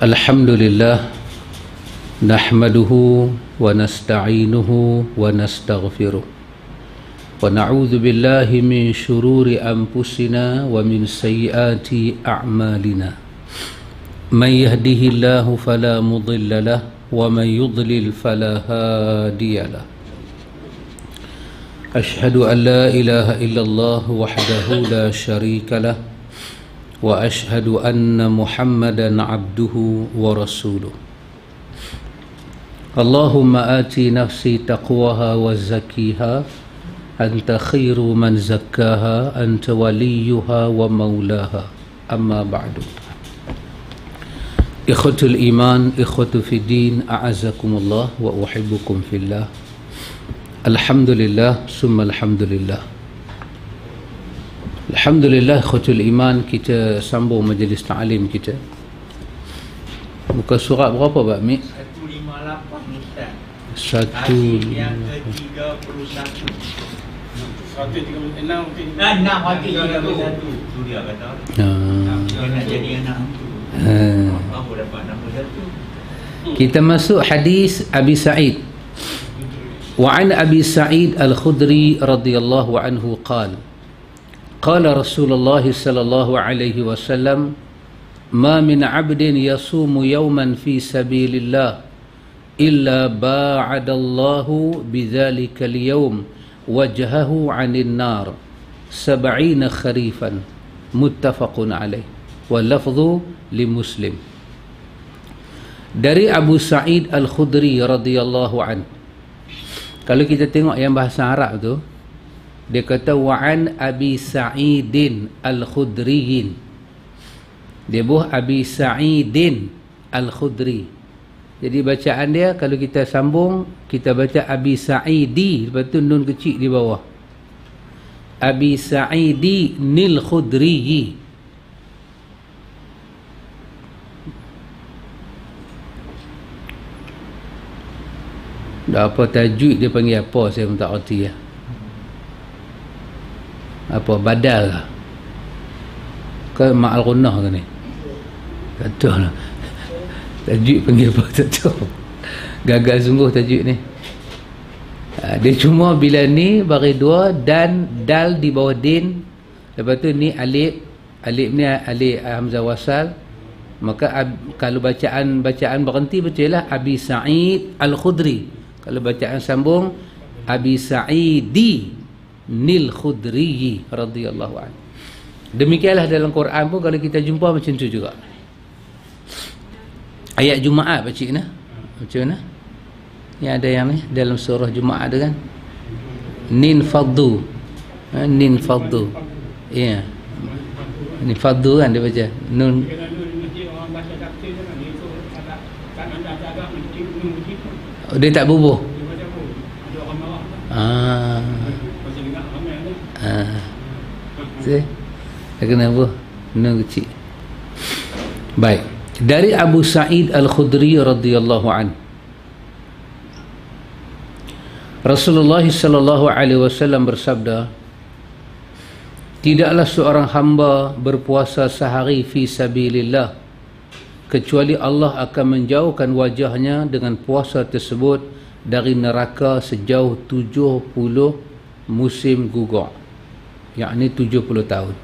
Alhamdulillah Nahmaduhu Wa nasta'inuhu Wa nasta'gfiruh Wa na'udhu billahi min syururi anfusina Wa min sayyati a'malina. Man yahdihillahu falamudillalah Wa man yudlil falahadiyalah Ashhadu an la ilaha illallah wahdahu la sharika lah وأشهد أن محمدا عبده ورسوله. اللهم آت نفسي تقواها وزكيها أنت خير من زكاها أنت وليها ومولاها. أما بعد. إخوة الإيمان إخوة في الدين أعزكم الله وأحبكم في الله. الحمد لله ثم الحمد لله. Alhamdulillah khutul iman kita sambung majlis ta'alim kita Buka surat berapa Pak Mik? 158 Satu Yang ke-31 136 tiga puluh satu. pagi 31 Suria kata Nak jadi anak tu Apa dapat 61 Kita masuk hadis Abi Sa'id Wa'an Abi Sa'id Al-Khudri radhiyallahu anhu qala قال رسول الله صلى الله عليه وسلم ما من عبد يصوم يوما في سبيل الله إلا باعد الله بذلك اليوم وجهه عن النار سبعين خريفا متفق عليه واللفظ لمسلم dari Abu Sa'id Al-Khudri radhiyallahu an. Kalau kita tengok yang bahasa Arab tu, dia kata wa'an Abi Sa'idin Al-Khudriyin. Dia buh Abi Sa'idin Al-Khudri. Jadi bacaan dia kalau kita sambung, kita baca Abi Sa'idi, lepas tu nun kecil di bawah. Abi Sa'idi Nil Khudriyi. Dah apa tajuk dia panggil apa saya pun tak reti lah. Apa badal lah. Ke Ma'al Gunah ke ni? Tahu lah. Tajuk panggil apa tak tahu. Gagal sungguh tajuk ni. Ha, dia cuma bila ni bagi dua dan dal di bawah din. Lepas tu ni alif. Alif ni alif Hamzah Wasal. Maka kalau bacaan bacaan berhenti betul lah Abi Sa'id Al-Khudri kalau bacaan sambung Abi Sa'idi Nil Khudri radhiyallahu anhu demikianlah dalam Quran pun kalau kita jumpa macam tu juga. Ayat Jumaat baca nah macam mana yang ada yang ni dalam surah Jumaat ada kan. Nin faddu. Ha, nin faddu. Ya. Yeah. ni faddu kan dia baca. Nun. Dia tak bubuh. Ah. See? Dia kenapa? Nun kecil. Baik. Dari Abu Sa'id Al-Khudri radhiyallahu an. Rasulullah sallallahu alaihi wasallam bersabda, Tidaklah seorang hamba berpuasa sehari fi sabilillah kecuali Allah akan menjauhkan wajahnya dengan puasa tersebut dari neraka sejauh 70 musim gugur yakni 70 tahun.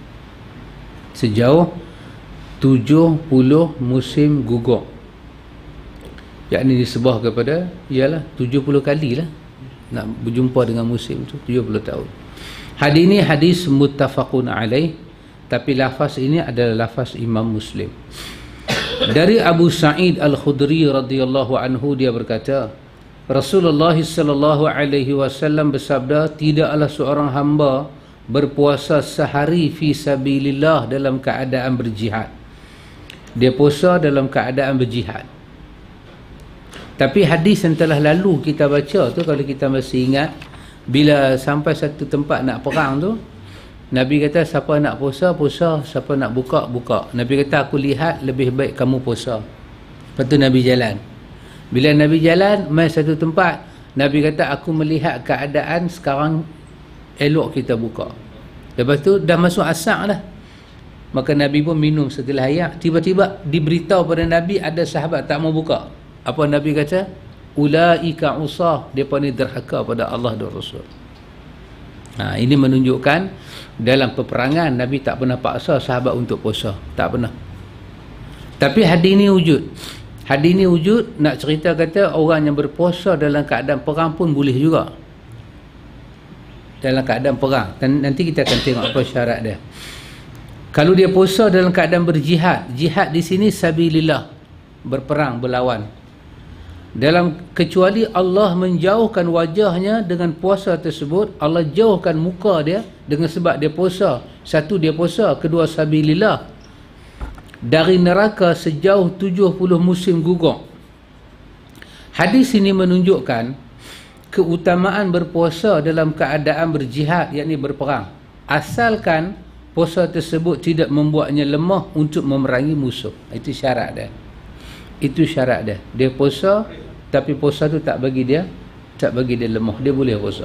Sejauh 70 musim gugur. Yakni disebah kepada ialah 70 kali lah nak berjumpa dengan musim tu 70 tahun. Hadis ini hadis muttafaqun alaih tapi lafaz ini adalah lafaz Imam Muslim. Dari Abu Sa'id Al-Khudri radhiyallahu anhu dia berkata Rasulullah sallallahu alaihi wasallam bersabda tidaklah seorang hamba berpuasa sehari fi sabilillah dalam keadaan berjihad. Dia puasa dalam keadaan berjihad. Tapi hadis yang telah lalu kita baca tu kalau kita masih ingat bila sampai satu tempat nak perang tu Nabi kata siapa nak puasa puasa. Siapa nak buka buka. Nabi kata aku lihat lebih baik kamu puasa. Lepas tu Nabi jalan. Bila Nabi jalan mai satu tempat Nabi kata aku melihat keadaan sekarang elok kita buka. Lepas tu dah masuk asak dah maka Nabi pun minum setelah air tiba-tiba diberitahu pada Nabi ada sahabat tak mau buka. Apa Nabi kata? Ulaika usah. Depa ni derhaka pada Allah dan Rasul. Ha, ini menunjukkan dalam peperangan Nabi tak pernah paksa sahabat untuk puasa. Tak pernah. Tapi hadis ini wujud. Hadis ini wujud nak cerita kata orang yang berpuasa dalam keadaan perang pun boleh juga dalam keadaan perang. Dan nanti kita akan tengok apa syarat dia. Kalau dia puasa dalam keadaan berjihad jihad di sini sabilillah. Berperang berlawan. Dalam kecuali Allah menjauhkan wajahnya dengan puasa tersebut Allah jauhkan muka dia dengan sebab dia puasa. Satu dia puasa. Kedua sabilillah. Dari neraka sejauh 70 musim gugur. Hadis ini menunjukkan keutamaan berpuasa dalam keadaan berjihad yakni berperang. Asalkan puasa tersebut tidak membuatnya lemah untuk memerangi musuh. Itu syarat dia. Itu syarat dia. Dia puasa tapi puasa tu tak bagi dia tak bagi dia lemah. Dia boleh puasa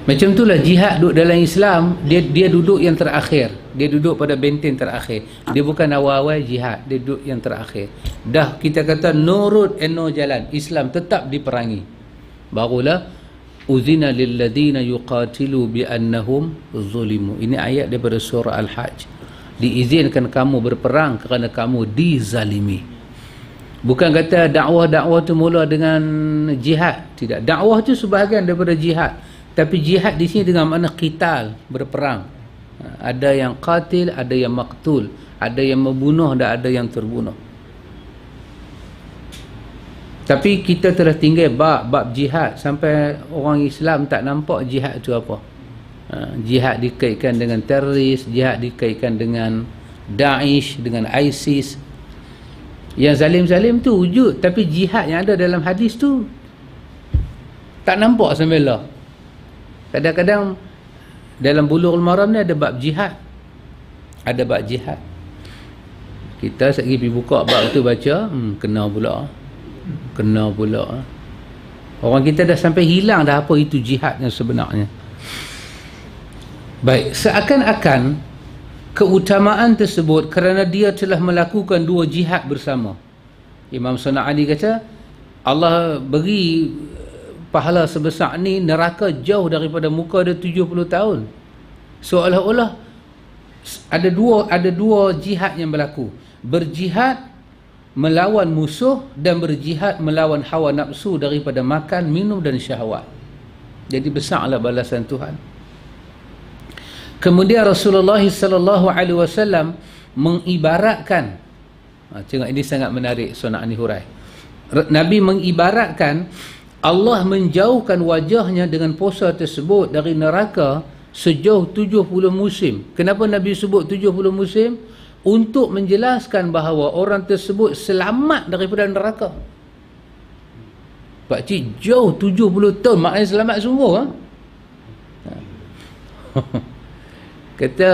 macam itulah jihad duduk dalam Islam dia dia duduk yang terakhir. Dia duduk pada benteng terakhir. Dia bukan awal-awal jihad dia duduk yang terakhir. Dah kita kata nurut eno jalan Islam tetap diperangi. Barulah uzina lilladina yuqatilu bi annahum zulimu. Ini ayat daripada surah al-hajj. Diizinkan kamu berperang kerana kamu dizalimi. Bukan kata dakwah-dakwah tu mula dengan jihad. Tidak. Dakwah tu sebahagian daripada jihad tapi jihad di sini dengan makna qital berperang ada yang qatil ada yang maktul ada yang membunuh dan ada yang terbunuh tapi kita telah tinggal bab bab jihad sampai orang Islam tak nampak jihad itu apa. Ha, jihad dikaitkan dengan teroris, jihad dikaitkan dengan Daesh, dengan ISIS. Yang zalim-zalim tu wujud tapi jihad yang ada dalam hadis tu tak nampak sampai lah. Kadang-kadang dalam bulughul maram ni ada bab jihad. Ada bab jihad. Kita sekali pergi buka bab tu baca, hmm, kena pula kena pula orang kita dah sampai hilang dah apa itu jihad yang sebenarnya baik seakan-akan keutamaan tersebut kerana dia telah melakukan dua jihad bersama Imam Sana'ani kata Allah beri pahala sebesar ni neraka jauh daripada muka dia 70 tahun seolah-olah ada dua ada dua jihad yang berlaku berjihad melawan musuh dan berjihad melawan hawa nafsu daripada makan, minum dan syahwat. Jadi besarlah balasan Tuhan. Kemudian Rasulullah sallallahu alaihi wasallam mengibaratkan ha, tengok ini sangat menarik sunat ni hurai. Nabi mengibaratkan Allah menjauhkan wajahnya dengan puasa tersebut dari neraka sejauh 70 musim. Kenapa Nabi sebut 70 musim? untuk menjelaskan bahawa orang tersebut selamat daripada neraka. Pak Cik jauh 70 tahun maknanya selamat sungguh ha? Kata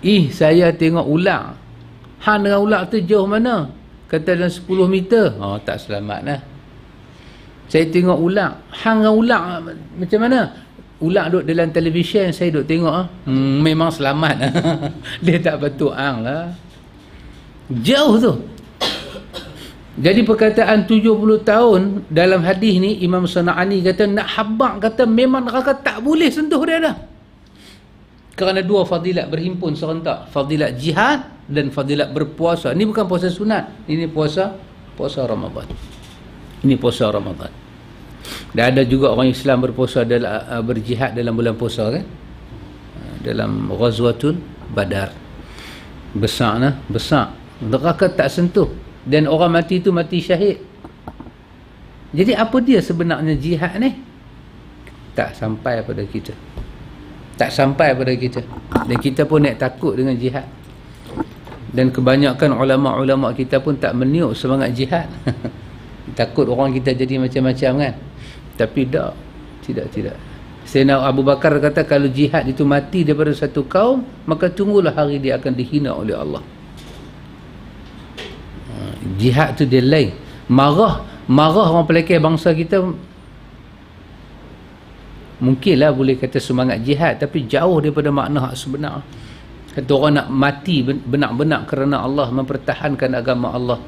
ih saya tengok ular. Han dengan ular tu jauh mana? Kata dalam 10 meter. Oh tak selamat lah. Saya tengok ular. Han dengan ular macam mana? ular duduk dalam televisyen saya duduk tengok ah. Hmm, memang selamat. Dia tak betul ang lah. Jauh tu. Jadi perkataan 70 tahun dalam hadis ni Imam Sana'ani kata nak habak kata memang neraka tak boleh sentuh dia dah. Kerana dua fadilat berhimpun serentak. Fadilat jihad dan fadilat berpuasa. Ini bukan puasa sunat. Ini puasa puasa Ramadan ini puasa Ramadan. Dan ada juga orang Islam berpuasa dalam uh, berjihad dalam bulan puasa kan? Uh, dalam Ghazwatul Badar. Besar nah besar. Neraka tak sentuh. Dan orang mati itu mati syahid. Jadi apa dia sebenarnya jihad ni? Tak sampai pada kita. Tak sampai pada kita. Dan kita pun nak takut dengan jihad. Dan kebanyakan ulama-ulama kita pun tak meniup semangat jihad takut orang kita jadi macam-macam kan? Tapi tak. Tidak tidak. Sayyidina Abu Bakar kata kalau jihad itu mati daripada satu kaum maka tunggulah hari dia akan dihina oleh Allah. Ha, jihad tu dia lain. Marah marah orang pelakir bangsa kita mungkinlah boleh kata semangat jihad tapi jauh daripada makna hak sebenar. Satu orang nak mati ben- benak-benak kerana Allah mempertahankan agama Allah.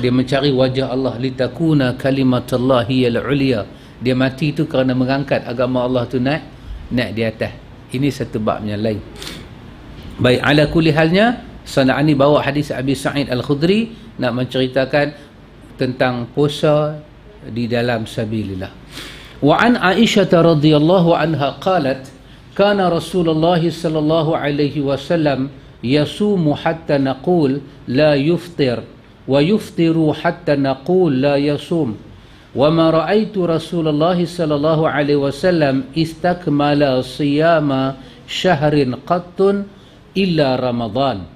Dia mencari wajah Allah litakuna kalimatullahi al-ulia. Dia mati itu kerana mengangkat agama Allah tu naik naik di atas. Ini satu babnya lain. Baik, ala kulli halnya Sana'ani bawa hadis Abi Sa'id Al-Khudri nak menceritakan tentang puasa di dalam sabilillah. Wa an Aisyah radhiyallahu anha qalat kana Rasulullah sallallahu alaihi wasallam yasumu hatta naqul la yuftir wa yuftiru hatta naqul la yasum wa ma ra'aitu Rasulullah sallallahu alaihi wasallam istakmala siyama syahrin qattun illa Ramadan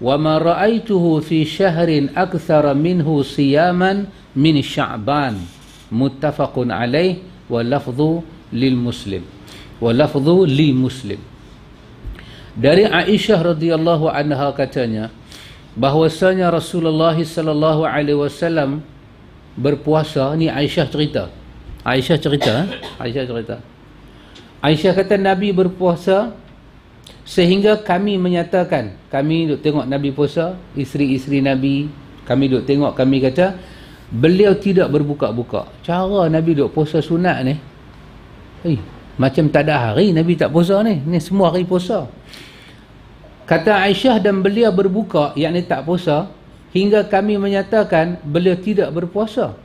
wa ma ra'aituhu fi syahrin akthara minhu siyaman min Sya'ban muttafaqun alaih wa lafdhu lil muslim wa lafdhu li muslim dari Aisyah radhiyallahu anha katanya bahwasanya Rasulullah sallallahu alaihi wasallam berpuasa. Ni Aisyah cerita. Aisyah cerita eh? Aisyah cerita. Aisyah kata Nabi berpuasa sehingga kami menyatakan kami duk tengok Nabi puasa isteri-isteri Nabi kami duk tengok kami kata beliau tidak berbuka-buka. Cara Nabi duk puasa sunat ni. Hey, macam tak ada hari Nabi tak puasa ni. Ni semua hari puasa kata Aisyah dan beliau berbuka yakni tak puasa hingga kami menyatakan beliau tidak berpuasa.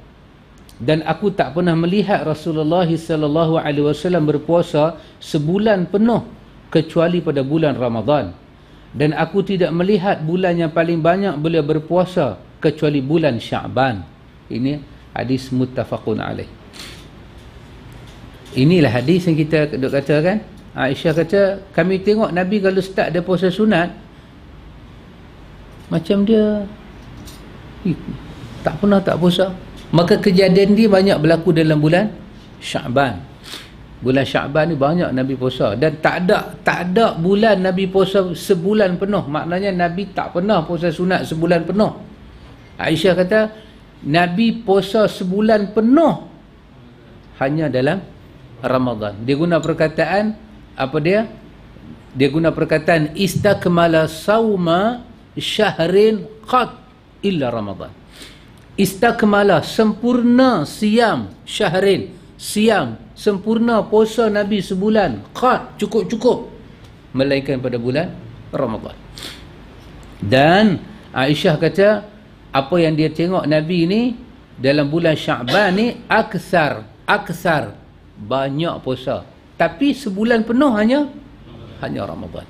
Dan aku tak pernah melihat Rasulullah sallallahu alaihi wasallam berpuasa sebulan penuh kecuali pada bulan Ramadan. Dan aku tidak melihat bulan yang paling banyak beliau berpuasa kecuali bulan Syaban. Ini hadis muttafaqun alaih. Inilah hadis yang kita duk kata kan Aisyah kata kami tengok Nabi kalau start dia puasa sunat macam dia tak pernah tak puasa. Maka kejadian dia banyak berlaku dalam bulan Syaban bulan Syaban ni banyak Nabi puasa. Dan tak ada tak ada bulan Nabi puasa sebulan penuh. Maknanya Nabi tak pernah puasa sunat sebulan penuh. Aisyah kata Nabi puasa sebulan penuh hanya dalam Ramadan. Dia guna perkataan apa dia? Dia guna perkataan istakmala sauma syahrin qat illa Ramadan. Istakmala sempurna siam syahrin. Siam sempurna puasa Nabi sebulan qat cukup-cukup. Melainkan pada bulan Ramadan. Dan Aisyah kata apa yang dia tengok Nabi ni dalam bulan Syaban ni aksar aksar banyak puasa tapi sebulan penuh hanya hanya Ramadan.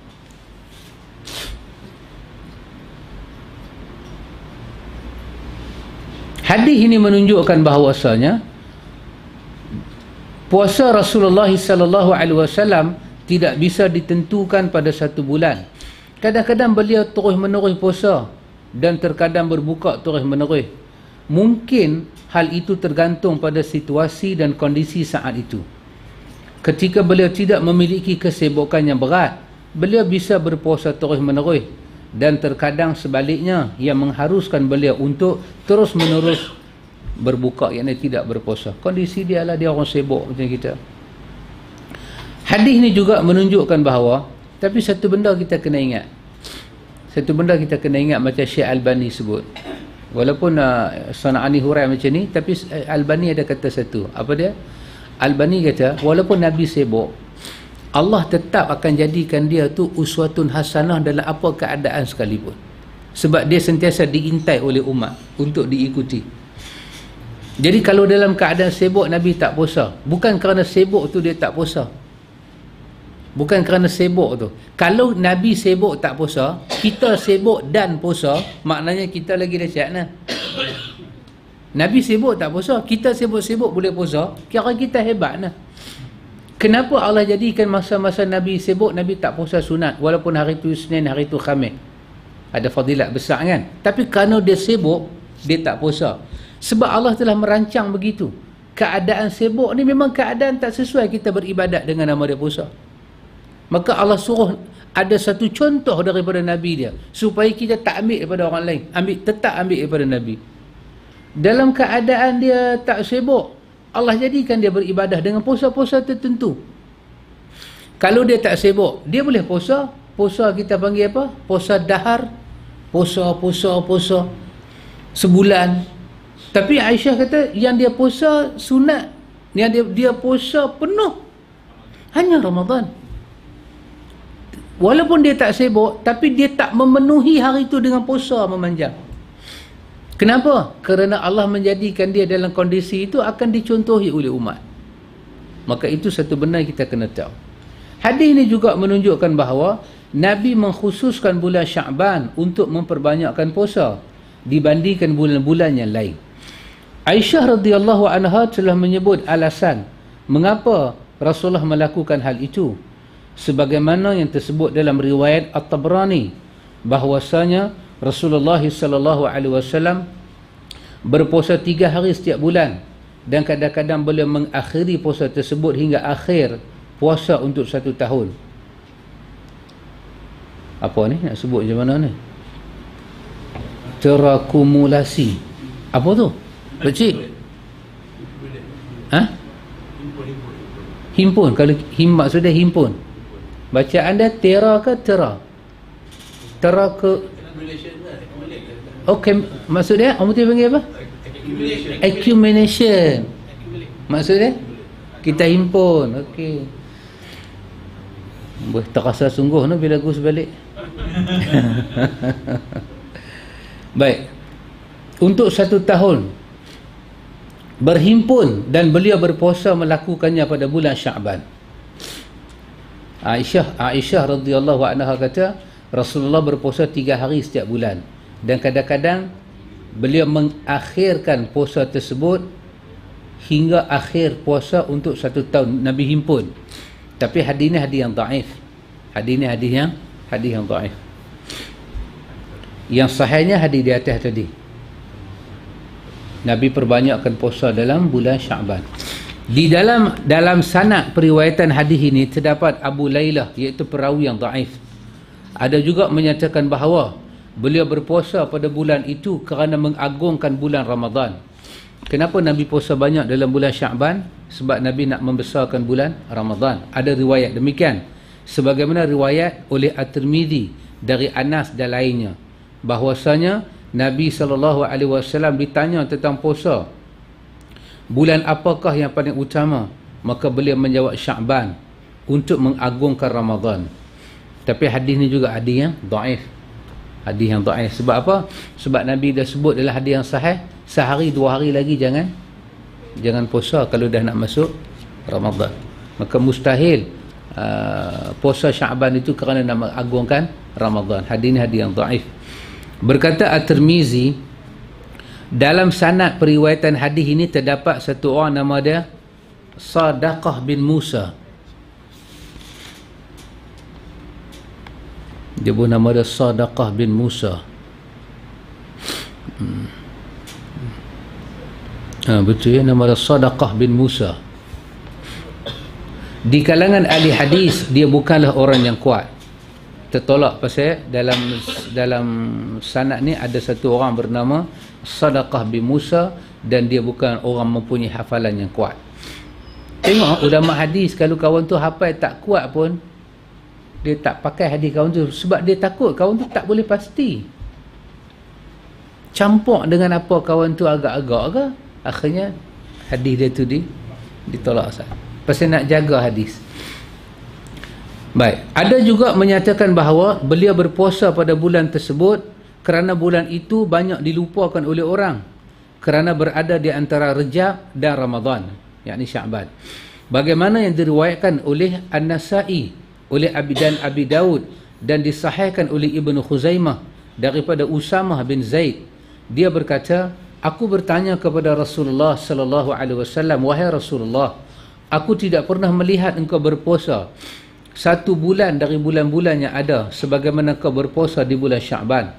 Hadis ini menunjukkan bahawasanya puasa Rasulullah sallallahu alaihi wasallam tidak bisa ditentukan pada satu bulan. Kadang-kadang beliau terus menerus puasa dan terkadang berbuka terus menerus mungkin hal itu tergantung pada situasi dan kondisi saat itu ketika beliau tidak memiliki kesibukan yang berat beliau bisa berpuasa terus menerus dan terkadang sebaliknya yang mengharuskan beliau untuk terus menerus berbuka yang tidak berpuasa. Kondisi dia lah dia orang sibuk macam kita. Hadis ni juga menunjukkan bahawa tapi satu benda kita kena ingat. Satu benda kita kena ingat macam Syekh Albani sebut. Walaupun uh, sana'ani hurai macam ni tapi Albani ada kata satu. Apa dia Albani kata walaupun Nabi sibuk Allah tetap akan jadikan dia tu uswatun hasanah dalam apa keadaan sekalipun. Sebab dia sentiasa diintai oleh umat untuk diikuti. Jadi kalau dalam keadaan sibuk Nabi tak puasa. Bukan kerana sibuk tu dia tak puasa. Bukan kerana sibuk tu. Kalau Nabi sibuk tak puasa kita sibuk dan puasa maknanya kita lagi dahsyat nah Nabi sibuk tak puasa kita sibuk-sibuk boleh puasa kira kita hebat nah kenapa Allah jadikan masa-masa Nabi sibuk Nabi tak puasa sunat walaupun hari tu Senin hari tu Khamis? Ada fadilat besar kan? Tapi kerana dia sibuk dia tak puasa. Sebab Allah telah merancang begitu. Keadaan sibuk ni memang keadaan tak sesuai kita beribadat dengan nama dia puasa. Maka Allah suruh ada satu contoh daripada Nabi dia supaya kita tak ambil daripada orang lain. Ambil tetap ambil daripada Nabi dalam keadaan dia tak sibuk Allah jadikan dia beribadah dengan puasa-puasa tertentu. Kalau dia tak sibuk dia boleh puasa. Puasa kita panggil apa? Puasa dahar puasa puasa puasa sebulan. Tapi Aisyah kata yang dia puasa sunat yang dia dia puasa penuh hanya Ramadan. Walaupun dia tak sibuk tapi dia tak memenuhi hari itu dengan puasa memanjang kenapa? kerana Allah menjadikan dia dalam kondisi itu akan dicontohi oleh umat. Maka itu satu benda kita kena tahu. Hadis ini juga menunjukkan bahawa Nabi mengkhususkan bulan Syaban untuk memperbanyakkan puasa dibandingkan bulan-bulan yang lain. Aisyah radhiyallahu anha telah menyebut alasan mengapa Rasulullah melakukan hal itu. Sebagaimana yang tersebut dalam riwayat At-Tabrani bahwasanya Rasulullah sallallahu alaihi wasallam berpuasa tiga hari setiap bulan dan kadang-kadang beliau mengakhiri puasa tersebut hingga akhir puasa untuk satu tahun. Apa ni nak sebut macam mana ni? Terakumulasi. Apa tu? Pakcik ha? Himpun. Kalau him maksudnya himpun. Baca anda tera ke tera? Tera ke okey maksudnya kamu tu panggil apa? Accumulation. Maksudnya kita himpun okey boleh terasa sungguh no bila Gus balik. Baik. Untuk satu tahun berhimpun dan beliau berpuasa melakukannya pada bulan Syaban. Aisyah Aisyah radhiyallahu anha kata Rasulullah berpuasa tiga hari setiap bulan dan kadang-kadang beliau mengakhirkan puasa tersebut hingga akhir puasa untuk satu tahun Nabi himpun. Tapi hadis ini hadis yang daif. Hadis ini hadis yang hadis yang daif. Yang sahihnya hadis di atas tadi. Nabi perbanyakkan puasa dalam bulan Syaban. Di dalam dalam sanad periwayatan hadis ini terdapat Abu Lailah iaitu perawi yang daif. Ada juga menyatakan bahawa beliau berpuasa pada bulan itu kerana mengagungkan bulan Ramadan. Kenapa Nabi puasa banyak dalam bulan Syaban? Sebab Nabi nak membesarkan bulan Ramadan. Ada riwayat demikian. Sebagaimana riwayat oleh At-Tirmidzi dari Anas dan lainnya bahwasanya Nabi SAW ditanya tentang puasa bulan apakah yang paling utama maka beliau menjawab Syaban untuk mengagungkan Ramadan tapi hadis ni juga hadis yang daif hadis yang daif sebab apa? Sebab Nabi dah sebut dalam hadis yang sahih sehari dua hari lagi jangan jangan puasa kalau dah nak masuk Ramadan. Maka mustahil uh, puasa Syaban itu kerana nak mengagungkan Ramadan. Hadis ni hadis yang daif Berkata At-Tirmizi dalam sanad periwayatan hadis ini terdapat satu orang nama dia Sadaqah bin Musa. Dia pun nama dia Sadaqah bin Musa. Ha, betul ya nama dia Sadaqah bin Musa. Di kalangan ahli hadis dia bukanlah orang yang kuat tertolak pasal dalam dalam sanad ni ada satu orang bernama Sadaqah bin Musa dan dia bukan orang mempunyai hafalan yang kuat. Tengok ulama hadis kalau kawan tu hafal tak kuat pun dia tak pakai hadis kawan tu sebab dia takut kawan tu tak boleh pasti. Campur dengan apa kawan tu agak-agak ke akhirnya hadis dia tu di ditolak sah. Pasal nak jaga hadis. Baik, ada juga menyatakan bahawa beliau berpuasa pada bulan tersebut kerana bulan itu banyak dilupakan oleh orang kerana berada di antara Rejab dan Ramadan, yakni Syaban. Bagaimana yang diriwayatkan oleh An-Nasa'i, oleh Abi dan Abi Daud dan disahihkan oleh Ibnu Khuzaimah daripada Usamah bin Zaid. Dia berkata, "Aku bertanya kepada Rasulullah sallallahu alaihi wasallam, wahai Rasulullah, aku tidak pernah melihat engkau berpuasa. Satu bulan dari bulan-bulan yang ada sebagaimana kau berpuasa di bulan Syaban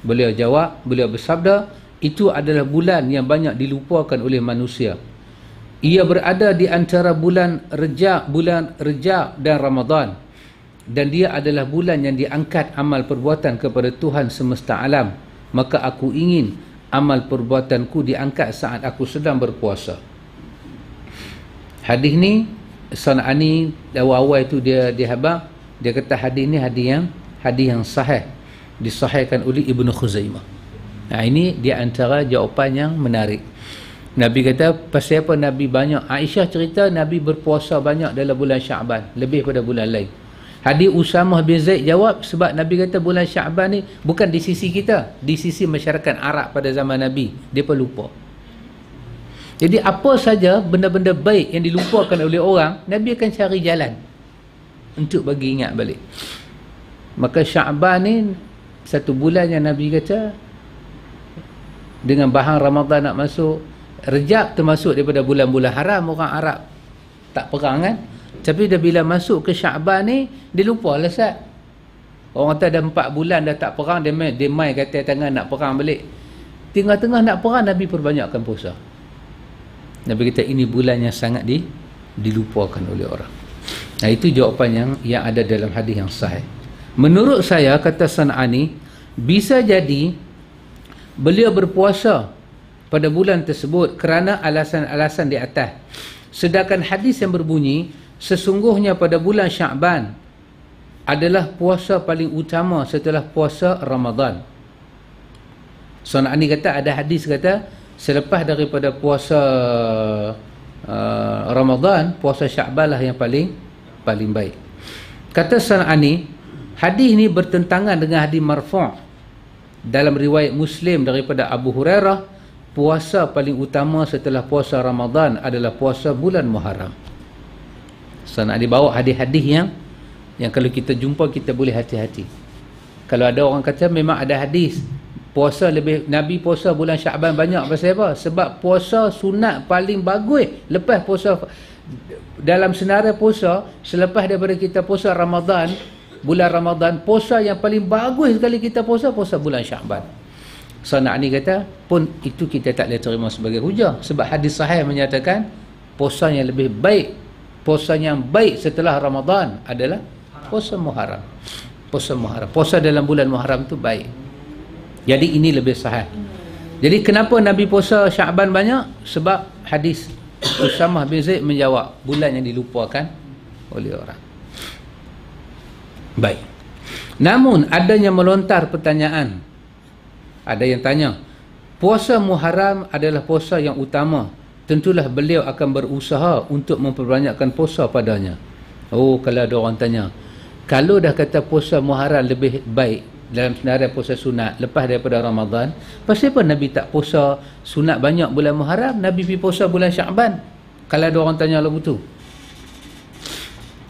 beliau jawab beliau bersabda itu adalah bulan yang banyak dilupakan oleh manusia. Ia berada di antara bulan Rejab bulan Rejab dan Ramadan dan dia adalah bulan yang diangkat amal perbuatan kepada Tuhan semesta alam. Maka aku ingin amal perbuatanku diangkat saat aku sedang berpuasa. Hadis ni Sanani awal-awal itu dia dihabaq dia kata hadis ni hadis yang hadis yang sahih. Disahihkan oleh Ibnu Khuzaimah. Nah ini di antara jawapan yang menarik. Nabi kata pasal apa Nabi banyak? Aisyah cerita Nabi berpuasa banyak dalam bulan Syaban lebih pada bulan lain Hadis Usamah bin Zaid jawab sebab Nabi kata bulan Syaban ni bukan di sisi kita, di sisi masyarakat Arab pada zaman Nabi. Dia pun lupa. Jadi apa saja benda-benda baik yang dilupakan oleh orang, Nabi akan cari jalan untuk bagi ingat balik. Maka Syaban ni satu bulan yang Nabi kata dengan bahan Ramadan nak masuk, Rejab termasuk daripada bulan-bulan haram orang Arab tak perang kan? Tapi dah bila masuk ke Syaban ni, dia lupa lah Sat. Orang kata dah empat bulan dah tak perang, dia main, dia main kata tangan nak perang balik. Tengah-tengah nak perang, Nabi perbanyakkan puasa. Nabi kata ini bulan yang sangat di, dilupakan oleh orang. Nah itu jawapan yang yang ada dalam hadis yang sahih. Menurut saya, kata San'ani, bisa jadi beliau berpuasa pada bulan tersebut kerana alasan-alasan di atas. Sedangkan hadis yang berbunyi, sesungguhnya pada bulan Syaban adalah puasa paling utama setelah puasa Ramadan. Sunani kata ada hadis kata selepas daripada puasa uh, Ramadan, puasa Syaban lah yang paling paling baik. Kata Sunani, hadis ini bertentangan dengan hadis marfu' dalam riwayat Muslim daripada Abu Hurairah, puasa paling utama setelah puasa Ramadan adalah puasa bulan Muharram. So nak dibawa hadis-hadis yang yang kalau kita jumpa kita boleh hati-hati. Kalau ada orang kata memang ada hadis puasa lebih Nabi puasa bulan Syaban banyak pasal apa? Sebab puasa sunat paling bagus lepas puasa dalam senarai puasa selepas daripada kita puasa Ramadan bulan Ramadan puasa yang paling bagus sekali kita puasa puasa bulan Syaban. So nak ni kata pun itu kita tak boleh terima sebagai hujah sebab hadis sahih menyatakan puasa yang lebih baik puasa yang baik setelah Ramadan adalah puasa Muharram. Puasa Muharram. Puasa dalam bulan Muharram tu baik. Jadi ini lebih sahih. Jadi kenapa Nabi puasa Syaban banyak? Sebab hadis Usamah bin Zaid menjawab bulan yang dilupakan oleh orang. Baik. Namun adanya melontar pertanyaan. Ada yang tanya, puasa Muharram adalah puasa yang utama tentulah beliau akan berusaha untuk memperbanyakkan puasa padanya. Oh, kalau ada orang tanya, kalau dah kata puasa Muharram lebih baik dalam senarai puasa sunat lepas daripada Ramadan, pasal apa Nabi tak puasa sunat banyak bulan Muharram, Nabi pergi puasa bulan Syaban? Kalau ada orang tanya lagu tu.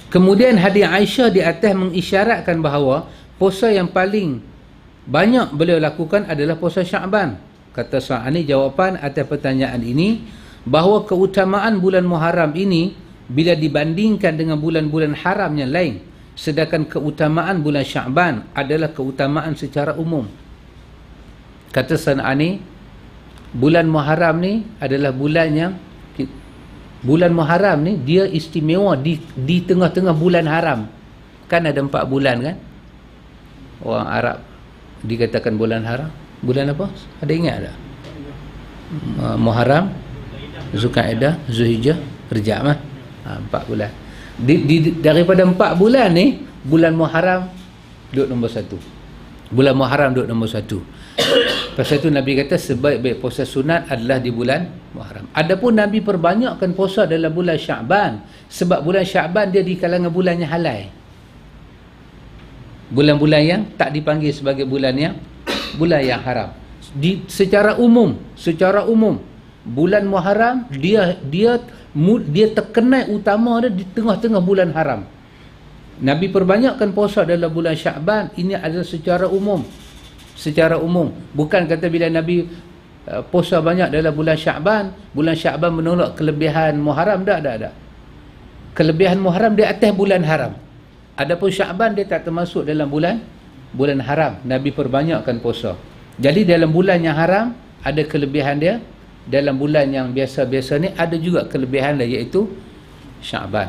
Kemudian hadis Aisyah di atas mengisyaratkan bahawa puasa yang paling banyak beliau lakukan adalah puasa Syaban. Kata Sa'ani jawapan atas pertanyaan ini bahawa keutamaan bulan Muharram ini bila dibandingkan dengan bulan-bulan haram yang lain sedangkan keutamaan bulan Syaban adalah keutamaan secara umum. Kata Sanani bulan Muharram ni adalah bulan yang bulan Muharram ni dia istimewa di di tengah-tengah bulan haram. Kan ada empat bulan kan? Orang Arab dikatakan bulan haram. Bulan apa? Ada ingat tak? Muharram Zulkaidah, Zulhijjah, Rejab mah. Ha, empat bulan. Di, di, daripada empat bulan ni, bulan Muharram duduk nombor satu. Bulan Muharram duduk nombor satu. Pasal itu Nabi kata sebaik-baik puasa sunat adalah di bulan Muharram. Adapun Nabi perbanyakkan puasa dalam bulan Syaban. Sebab bulan Syaban dia di kalangan bulan yang halal. Bulan-bulan yang tak dipanggil sebagai bulan yang bulan yang haram. Di, secara umum, secara umum, bulan Muharram dia dia dia terkenal utama dia di tengah-tengah bulan haram. Nabi perbanyakkan puasa dalam bulan Syaban ini adalah secara umum. Secara umum, bukan kata bila Nabi uh, puasa banyak dalam bulan Syaban, bulan Syaban menolak kelebihan Muharram tak ada ada. Kelebihan Muharram di atas bulan haram. Adapun Syaban dia tak termasuk dalam bulan bulan haram. Nabi perbanyakkan puasa. Jadi dalam bulan yang haram ada kelebihan dia dalam bulan yang biasa-biasa ni ada juga kelebihan dia iaitu Syaban.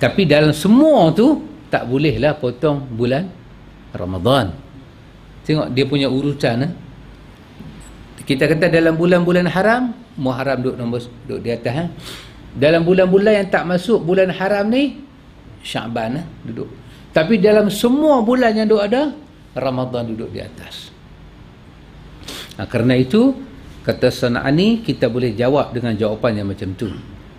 Tapi dalam semua tu tak bolehlah potong bulan Ramadan. Tengok dia punya urutan eh? Kita kata dalam bulan-bulan haram, Muharram duduk nombor duduk di atas eh? Dalam bulan-bulan yang tak masuk bulan haram ni, Syaban eh, duduk. Tapi dalam semua bulan yang duduk ada, Ramadan duduk di atas. Nah, kerana itu, kata Sana'ani, kita boleh jawab dengan jawapan yang macam tu.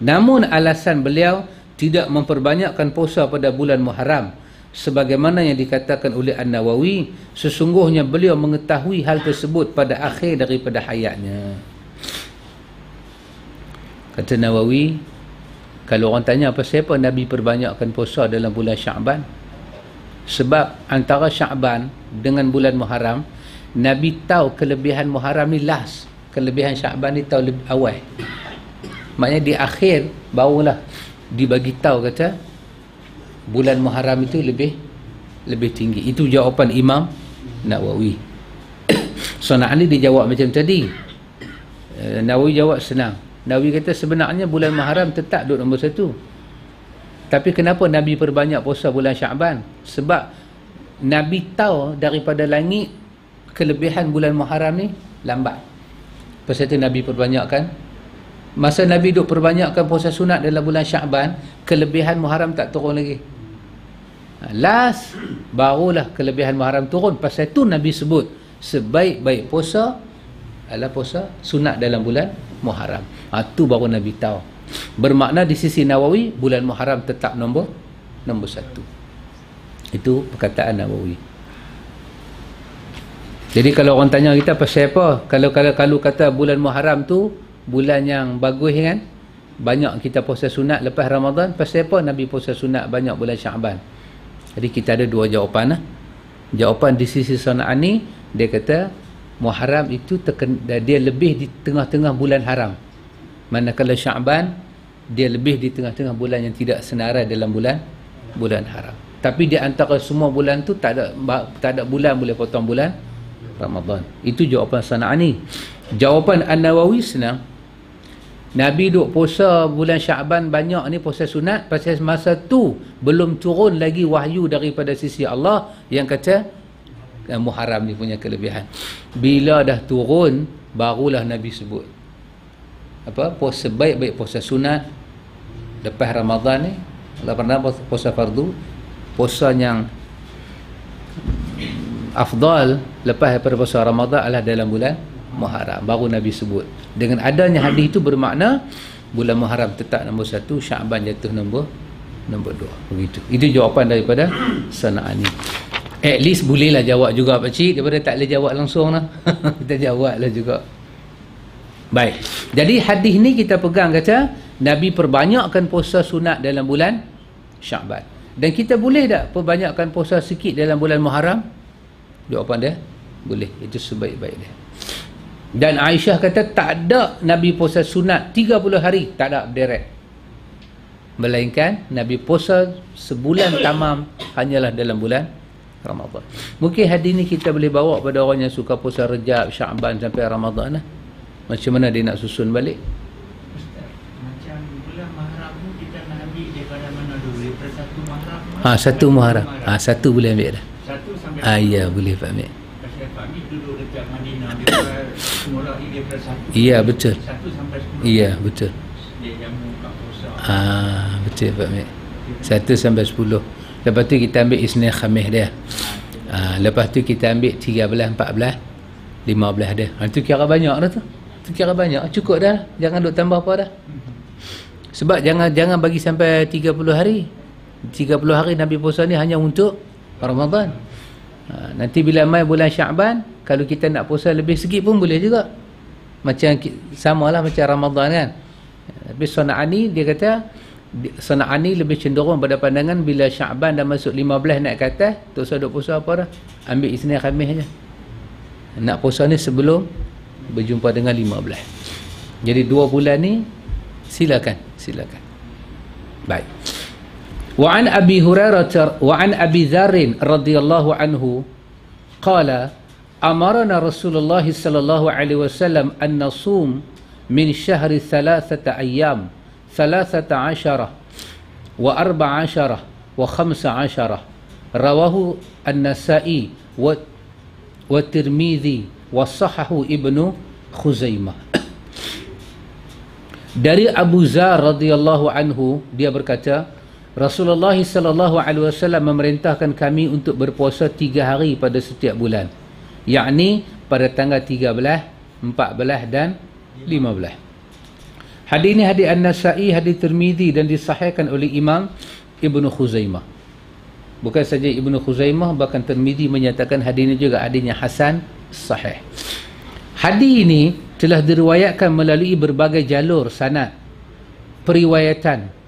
Namun alasan beliau tidak memperbanyakkan puasa pada bulan Muharram. Sebagaimana yang dikatakan oleh An-Nawawi sesungguhnya beliau mengetahui hal tersebut pada akhir daripada hayatnya. Kata Nawawi kalau orang tanya apa siapa Nabi perbanyakkan puasa dalam bulan Syaban sebab antara Syaban dengan bulan Muharram Nabi tahu kelebihan Muharram ni last kelebihan Syaban ni tahu lebih awal maknanya di akhir barulah dibagi tahu kata bulan Muharram itu lebih lebih tinggi. Itu jawapan Imam Nawawi. Sana'ani dia jawab macam tadi. Uh, Nawawi jawab senang. Nawawi kata sebenarnya bulan Muharram tetap duduk nombor satu. Tapi kenapa Nabi perbanyak puasa bulan Syaban? Sebab Nabi tahu daripada langit kelebihan bulan Muharram ni lambat. Pasal itu Nabi perbanyakkan Masa Nabi duk perbanyakkan puasa sunat dalam bulan Syaban, kelebihan Muharram tak turun lagi. Ha, last barulah kelebihan Muharram turun. Pasal itu Nabi sebut sebaik-baik puasa adalah puasa sunat dalam bulan Muharram. Ha, tu baru Nabi tahu. Bermakna di sisi Nawawi bulan Muharram tetap nombor nombor satu. Itu perkataan Nawawi. Jadi kalau orang tanya kita pasal apa? Kalau kalau kalau kata bulan Muharram tu bulan yang bagus kan banyak kita puasa sunat lepas Ramadan pasal apa Nabi puasa sunat banyak bulan Syaban jadi kita ada dua jawapan lah. jawapan di sisi Sana'ani dia kata Muharram itu teken, dia lebih di tengah-tengah bulan haram manakala Syaban dia lebih di tengah-tengah bulan yang tidak senarai dalam bulan bulan haram tapi di antara semua bulan tu tak ada tak ada bulan boleh potong bulan Ramadan itu jawapan Sana'ani jawapan An-Nawawi senang Nabi duk puasa bulan Syaban banyak ni puasa sunat pasal masa tu belum turun lagi wahyu daripada sisi Allah yang kata eh, Muharram ni punya kelebihan. Bila dah turun barulah Nabi sebut. Apa? Puasa baik-baik puasa sunat lepas Ramadan ni pernah puasa fardu puasa yang afdal lepas daripada puasa Ramadan adalah dalam bulan Muharram. Baru Nabi sebut. Dengan adanya hadis itu bermakna bulan Muharram tetap nombor satu Syaban jatuh nombor nombor dua. Begitu. Itu jawapan daripada Sana'ani. At least bolehlah jawab juga Pak Cik daripada tak boleh jawab langsung lah. Kita jawab lah juga. Baik. Jadi hadis ni kita pegang kata Nabi perbanyakkan puasa sunat dalam bulan Syaban dan kita boleh tak perbanyakkan puasa sikit dalam bulan Muharram jawapan dia boleh. Itu sebaik-baik dia. Dan Aisyah kata tak ada Nabi puasa sunat 30 hari tak ada direct melainkan Nabi puasa sebulan tamam hanyalah dalam bulan Ramadhan mungkin hadis ni kita boleh bawa pada orang yang suka puasa Rejab, Syaban sampai Ramadhan lah. macam mana dia nak susun balik? Ha, satu Muharram ha, satu boleh ambil dah Ha, ya boleh Pak Amir. Iya, betul. Iya betul. Ha, betul Pak ambil satu sampai sepuluh. Lepas tu kita ambil Isnin Khamis dia. Ha, lepas tu kita ambil 13, 14 15 dia. Ha, tu kira banyak dah tu. Tu kira banyak. Cukup dah. Jangan duk tambah apa dah. Sebab jangan jangan bagi sampai 30 hari. 30 hari Nabi puasa ni hanya untuk Ramadan ha, nanti bila mai bulan Syaban kalau kita nak puasa lebih sikit pun boleh juga. Macam samalah macam Ramadan kan. Tapi Sana'ani dia kata Sana'ani lebih cenderung pada pandangan bila Syaban dah masuk 15 naik ke atas tak usah duk puasa apa dah? Ambil Isnin Khamis je. Nak puasa ni sebelum berjumpa dengan 15 jadi dua bulan ni silakan silakan. Baik wa an abi hurairah wa an abi dzar radhiyallahu anhu qala amarna rasulullah sallallahu alaihi wasallam an nasum min syahri thalathata ayyam thalathata ashara wa arba'a ashara wa khamsa ashara rawahu an-nasa'i wa wa tirmidhi wa sahahu ibnu khuzaimah. Dari Abu Zar radhiyallahu anhu dia berkata Rasulullah sallallahu alaihi wasallam memerintahkan kami untuk berpuasa tiga hari pada setiap bulan. Yakni pada tanggal 13, 14 dan 15. Hadis ini hadis An-Nasa'i, hadis Tirmizi dan disahihkan oleh Imam Ibnu Khuzaimah. Bukan saja Ibnu Khuzaimah bahkan Tirmizi menyatakan hadis ini juga hadisnya hasan sahih. Hadis ini telah diriwayatkan melalui berbagai jalur sanad periwayatan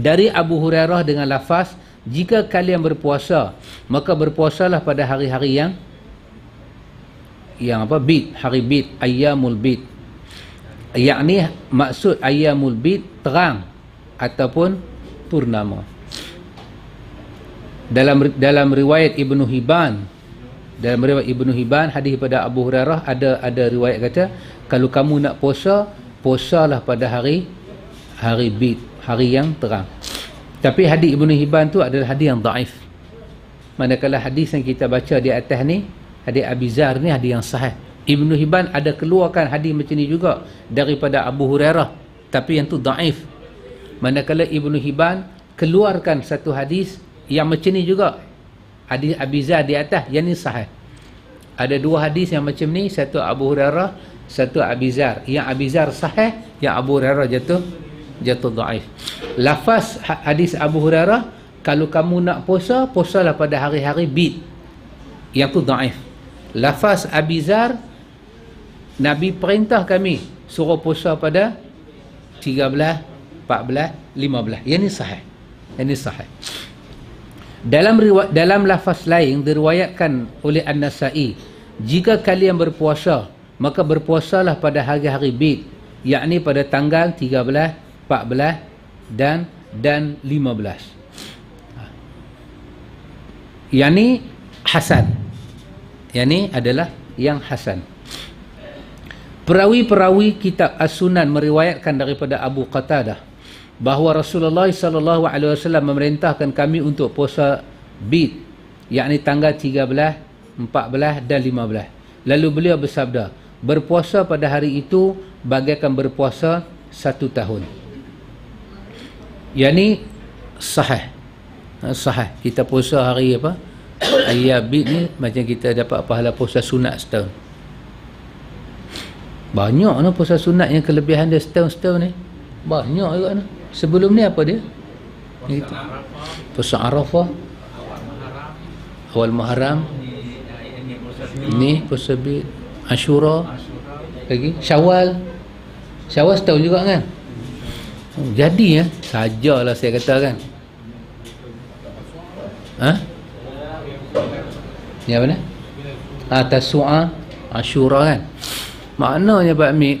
dari Abu Hurairah dengan lafaz jika kalian berpuasa maka berpuasalah pada hari-hari yang yang apa? Bid hari bid ayyamul bid. Yakni maksud ayyamul bid terang ataupun purnama. Dalam dalam riwayat Ibnu Hibban dalam riwayat Ibnu Hibban hadis pada Abu Hurairah ada ada riwayat kata kalau kamu nak puasa puasalah pada hari hari bid hari yang terang. Tapi hadis Ibnu Hibban tu adalah hadis yang daif. Manakala hadis yang kita baca di atas ni hadis Abizar ni hadis yang sahih. Ibnu Hibban ada keluarkan hadis macam ni juga daripada Abu Hurairah tapi yang tu daif. Manakala Ibnu Hibban keluarkan satu hadis yang macam ni juga. Hadis Abizar di atas yang ni sahih. Ada dua hadis yang macam ni satu Abu Hurairah satu Abizar yang Abizar sahih yang Abu Hurairah jatuh jatuh daif. Lafaz ha- hadis Abu Hurairah, kalau kamu nak puasa, puasalah pada hari-hari bid. Yang tu daif. Lafaz Abizar, Nabi perintah kami suruh puasa pada 13, 14, 15. Yang ni sahih. Yang ni sahih. Dalam riwayat dalam lafaz lain diriwayatkan oleh An-Nasa'i, jika kalian berpuasa, maka berpuasalah pada hari-hari bid, yakni pada tanggal 13, 14 dan dan 15 yang ni Hasan. Yang ni adalah yang Hasan. Perawi-perawi kitab As-Sunan meriwayatkan daripada Abu Qatadah bahawa Rasulullah sallallahu alaihi wasallam memerintahkan kami untuk puasa bid yakni tanggal 13 14 dan 15 lalu beliau bersabda berpuasa pada hari itu bagaikan berpuasa satu tahun yang ni sahih. Ha, sahih. Kita puasa hari apa? Ayat bid ni macam kita dapat pahala puasa sunat setahun. Banyak no puasa sunat yang kelebihan dia setahun-setahun ni. Banyak juga no. sebelum ni apa dia? Puasa arafah. Awal muharram. Ni puasa bid asyura lagi? Syawal. Syawal setahun juga kan jadi ya sajalah saya katakan ha ni apa ni? Atas su'a asyura kan. Maknanya Pak Amir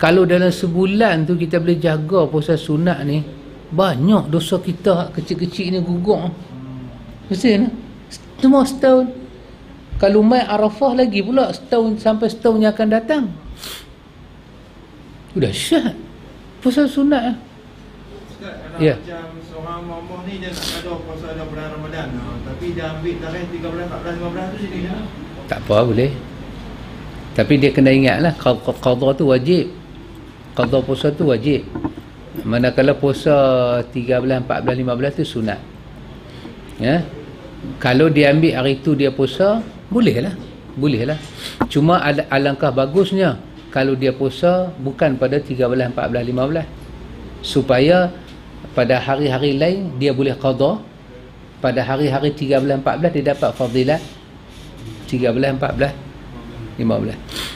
kalau dalam sebulan tu kita boleh jaga puasa sunat ni banyak dosa kita kecil-kecil ni gugur mesti ni semua setahun. Kalau mai Arafah lagi pula setahun sampai setahun yang akan datang. Sudah syat puasa sunat lah. Ya. Macam seorang mamah ni dia nak ada puasa ada bulan Ramadan. Ha, tapi dia ambil tarikh 13, 14, 15 tu sini ya. Tak apa boleh. Tapi dia kena ingatlah qada tu wajib. Qada puasa tu wajib. Manakala puasa 13, 14, 15 tu sunat. Ya. Kalau dia ambil hari tu dia puasa, bolehlah. Bolehlah. Cuma al- alangkah bagusnya kalau dia puasa bukan pada 13, 14, 15 supaya pada hari-hari lain dia boleh qada pada hari-hari 13, 14 dia dapat fadilat. 13, 14, 15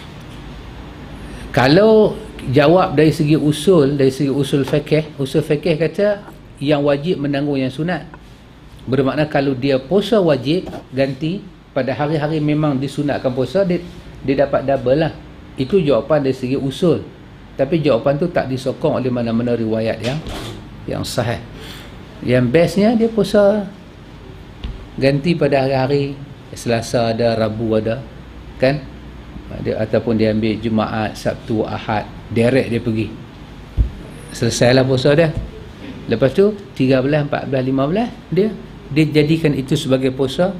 kalau jawab dari segi usul dari segi usul fikih usul fikih kata yang wajib menanggung yang sunat. Bermakna kalau dia puasa wajib ganti pada hari-hari memang disunatkan puasa dia, dia dapat double lah itu jawapan dari segi usul. Tapi jawapan tu tak disokong oleh mana-mana riwayat yang yang sahih. Yang bestnya dia puasa ganti pada hari-hari Selasa ada, Rabu ada. Kan? Dia, ataupun dia ambil Jumaat, Sabtu, Ahad. Direct dia pergi. Selesailah puasa dia. Lepas tu 13, 14, 15 dia dia jadikan itu sebagai puasa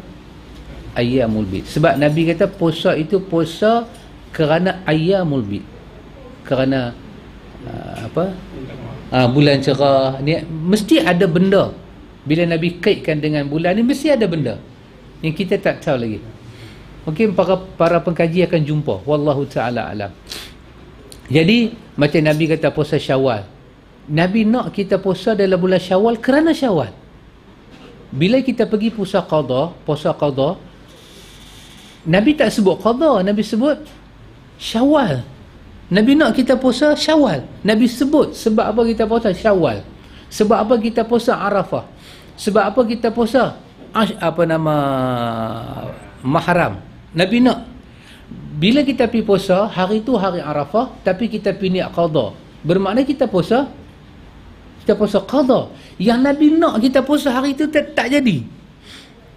ayyamul bid. Sebab Nabi kata puasa itu puasa kerana ayamul bid kerana uh, apa? Ha, bulan cerah. Ni mesti ada benda. Bila Nabi kaitkan dengan bulan ni mesti ada benda. Yang kita tak tahu lagi. Mungkin para para pengkaji akan jumpa. Wallahu taala alam. Jadi macam Nabi kata puasa Syawal. Nabi nak kita puasa dalam bulan Syawal kerana Syawal. Bila kita pergi puasa qada puasa qada Nabi tak sebut qada Nabi sebut Syawal Nabi nak kita puasa Syawal. Nabi sebut sebab apa kita puasa Syawal. Sebab apa kita puasa Arafah. Sebab apa kita puasa apa nama Mahram. Nabi nak bila kita pergi puasa hari tu hari Arafah tapi kita pergi niat qada. Bermakna kita puasa kita puasa qada. Yang Nabi nak kita puasa hari tu tak, tak jadi.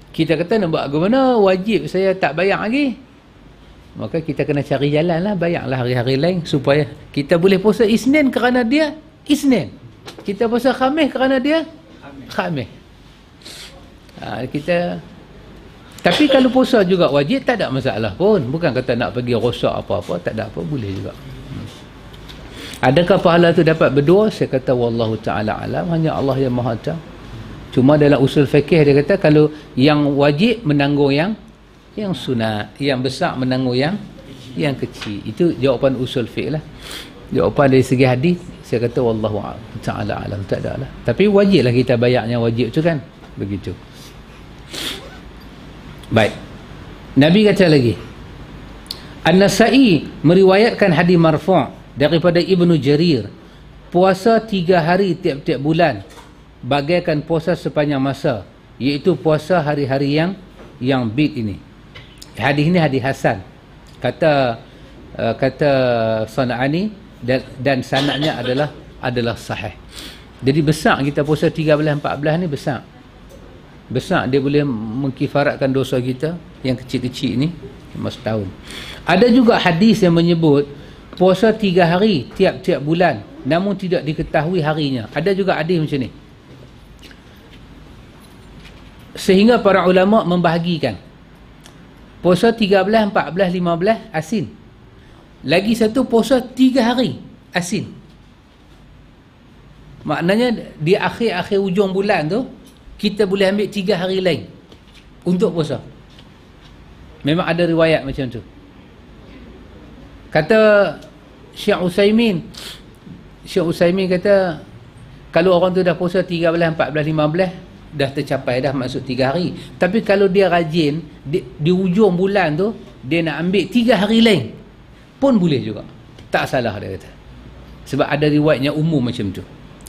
Kita kata nak buat bagaimana wajib saya tak bayar lagi maka kita kena cari jalan lah. Bayarlah hari-hari lain supaya kita boleh puasa Isnin kerana dia Isnin. Kita puasa Khamis kerana dia Khamis. Ha, kita tapi kalau puasa juga wajib tak ada masalah pun. Bukan kata nak pergi rosak apa-apa tak ada apa boleh juga. Adakah pahala tu dapat berdua? Saya kata wallahu ta'ala alam. Hanya Allah yang maha tahu cuma dalam usul fikih dia kata kalau yang wajib menanggung yang yang sunat yang besar menanggung yang yang kecil. Itu jawapan usul fiqh lah. Jawapan dari segi hadis saya kata wallahu taala alam tak ada lah. Tapi wajiblah kita bayarnya wajib tu kan? Begitu. Baik. Nabi kata lagi An-Nasai meriwayatkan hadis marfu' daripada Ibnu Jarir. Puasa tiga hari tiap-tiap bulan bagaikan puasa sepanjang masa iaitu puasa hari-hari yang yang bid ini hadis ini hadis hasan. Kata uh, kata Sana'ani dan, dan sanadnya adalah adalah sahih. Jadi besar kita puasa 13 14 ni besar. Besar dia boleh mengkifaratkan dosa kita yang kecil-kecil ni masa tahun. Ada juga hadis yang menyebut puasa 3 hari tiap-tiap bulan namun tidak diketahui harinya. Ada juga hadis macam ni. Sehingga para ulama membahagikan puasa 13, 14, 15 asin. Lagi satu puasa 3 hari asin. Maknanya di akhir-akhir ujung bulan tu kita boleh ambil 3 hari lain untuk puasa. Memang ada riwayat macam tu. Kata Syekh Usaimin Syekh Usaimin kata kalau orang tu dah puasa 13, 14, 15 dah tercapai dah masuk tiga hari. Tapi kalau dia rajin di, di ujung bulan tu dia nak ambil tiga hari lain. Pun boleh juga. Tak salah dia kata. Sebab ada riwayatnya umum macam tu.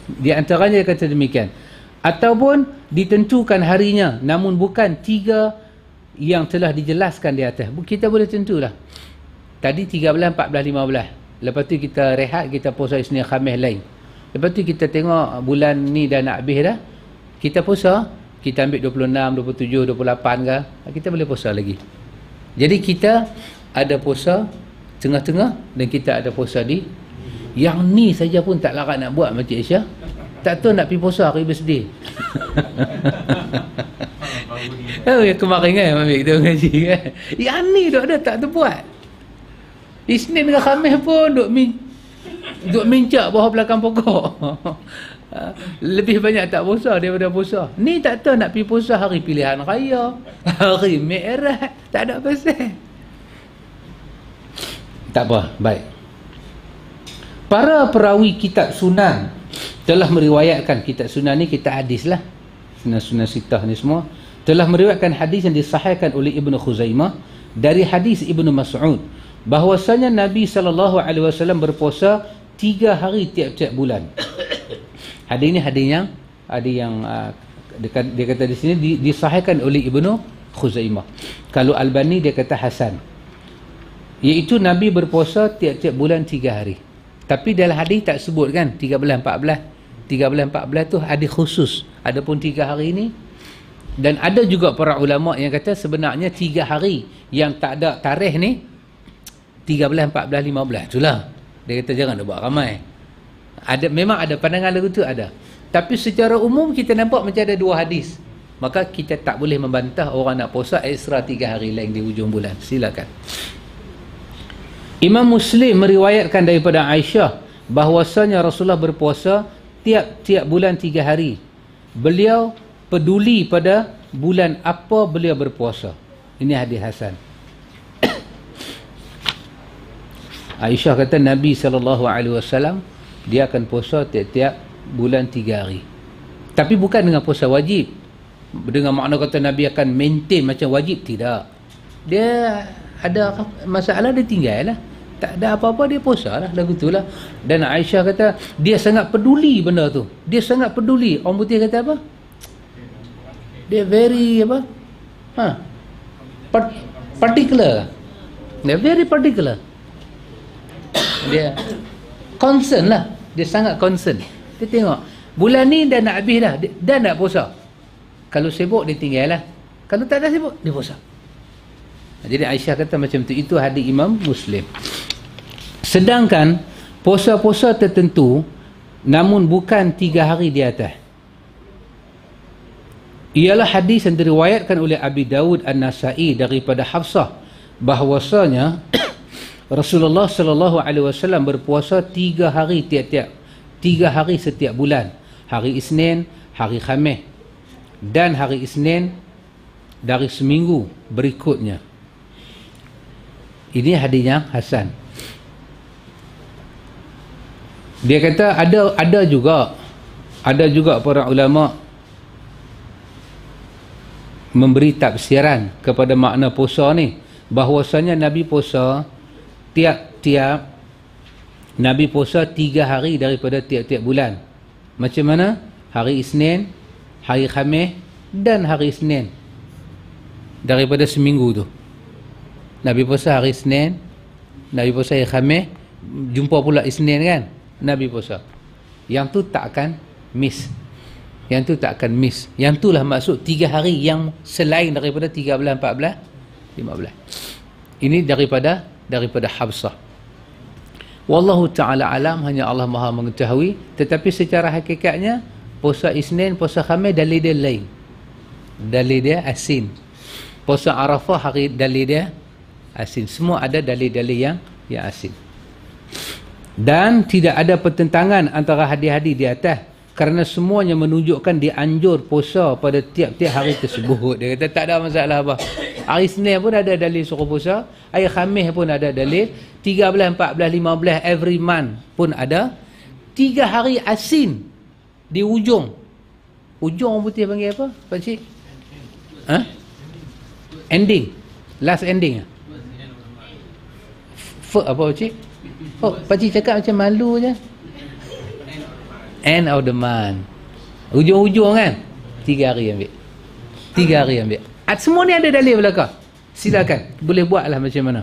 Di antaranya dia kata demikian. Ataupun ditentukan harinya namun bukan tiga yang telah dijelaskan di atas. Kita boleh tentulah. Tadi 13, 14, 15 lepas tu kita rehat kita puasa Isnin Khamis lain. Lepas tu kita tengok bulan ni dah nak habis dah kita puasa kita ambil 26, 27, 28 ke kita boleh puasa lagi. Jadi kita ada puasa tengah-tengah dan kita ada puasa di yang ni saja pun tak larat nak buat macam Aisyah. Tak tahu nak pergi puasa hari bersedih. Oh, yang kemarin kan ambil kita ngaji kan. Yang ni duk ada tak terbuat. Isnin dengan Khamis pun duk min duk mincak bawah belakang pokok Ha? lebih banyak tak puasa daripada puasa. Ni tak tahu nak pergi puasa hari pilihan raya hari mi'raj. Tak ada pasal. Tak apa baik. Para perawi kitab sunan telah meriwayatkan kitab sunan ni kita hadis lah. Sunan-sunan sitah ni semua. Telah meriwayatkan hadis yang disahihkan oleh Ibnu Khuzaimah dari hadis Ibnu Mas'ud bahwasanya Nabi SAW berpuasa tiga hari tiap-tiap bulan hadis ini hadis yang hadis yang uh, dia, kata di sini disahihkan oleh Ibnu Khuzaimah. Kalau Albani dia kata hasan. Iaitu Nabi berpuasa tiap-tiap bulan tiga hari. Tapi dalam hadis tak sebut kan 13 14. 13 14 tu hadis khusus. Adapun tiga hari ini dan ada juga para ulama yang kata sebenarnya tiga hari yang tak ada tarikh ni 13 14 15 itulah. Dia kata jangan buat ramai ada memang ada pandangan lagu tu ada tapi secara umum kita nampak macam ada dua hadis maka kita tak boleh membantah orang nak puasa ekstra tiga hari lain di hujung bulan silakan Imam Muslim meriwayatkan daripada Aisyah bahwasanya Rasulullah berpuasa tiap-tiap bulan tiga hari. Beliau peduli pada bulan apa beliau berpuasa. Ini hadis Hasan. Aisyah kata Nabi SAW dia akan puasa tiap-tiap bulan tiga hari. Tapi bukan dengan puasa wajib. Dengan makna kata Nabi akan maintain macam wajib. Tidak. Dia ada masalah dia tinggal lah. Tak ada apa-apa dia puasa lah. Lagu tu lah. Dan Aisyah kata dia sangat peduli benda tu. Dia sangat peduli. Orang putih kata apa? Dia very apa? Ha? Particular. Dia very particular dia concern lah dia sangat concern. Dia tengok bulan ni dah nak habis dah. Dah nak puasa. Kalau sibuk dia tinggal lah. Kalau tak ada sibuk dia puasa. Jadi Aisyah kata macam tu itu hadis Imam Muslim. Sedangkan puasa-puasa tertentu namun bukan tiga hari di atas. Ialah hadis yang diriwayatkan oleh Abi Dawud An-Nasai daripada Hafsah bahwasanya Rasulullah sallallahu alaihi wasallam berpuasa tiga hari tiap-tiap. Tiga hari setiap bulan. Hari Isnin hari Khamis. Dan hari Isnin dari seminggu berikutnya. Ini hadisnya Hasan. Dia kata ada ada juga ada juga para ulama memberi tafsiran kepada makna puasa ni. Bahwasanya Nabi puasa tiap-tiap Nabi puasa tiga hari daripada tiap-tiap bulan. Macam mana? hari Isnin hari Khamis dan hari Isnin. Daripada seminggu tu. Nabi puasa hari Isnin Nabi puasa hari Khamis jumpa pula Isnin kan? Nabi puasa. Yang tu tak akan miss. Yang tu tak akan miss. Yang tu lah maksud tiga hari yang selain daripada 13, 14, 15 ini daripada daripada Habsah. Wallahu ta'ala alam hanya Allah maha mengetahui tetapi secara hakikatnya puasa Isnin, puasa Khamis dalil dia lain. Dalil dia asin. Puasa Arafah hari dalil dia asin. Semua ada dalil-dalil yang yang asin. Dan tidak ada pertentangan antara hadis-hadis di atas kerana semuanya menunjukkan dianjur puasa pada tiap-tiap hari tersebut. Dia kata tak ada masalah apa hari Senin pun ada dalil suruh puasa. Hari Khamis pun ada dalil. 13, 14, 15 every month pun ada. Tiga hari asin di ujung. Ujung orang putih panggil apa Pak Cik? Ha? ending. Last ending F apa Pak Cik? Oh, Pak Cik cakap macam malu je end of the month. Ujung-ujung kan? Tiga hari ambil. Tiga hari ambil. At, semua ni ada dalil belakang. Silakan. Boleh buatlah macam mana.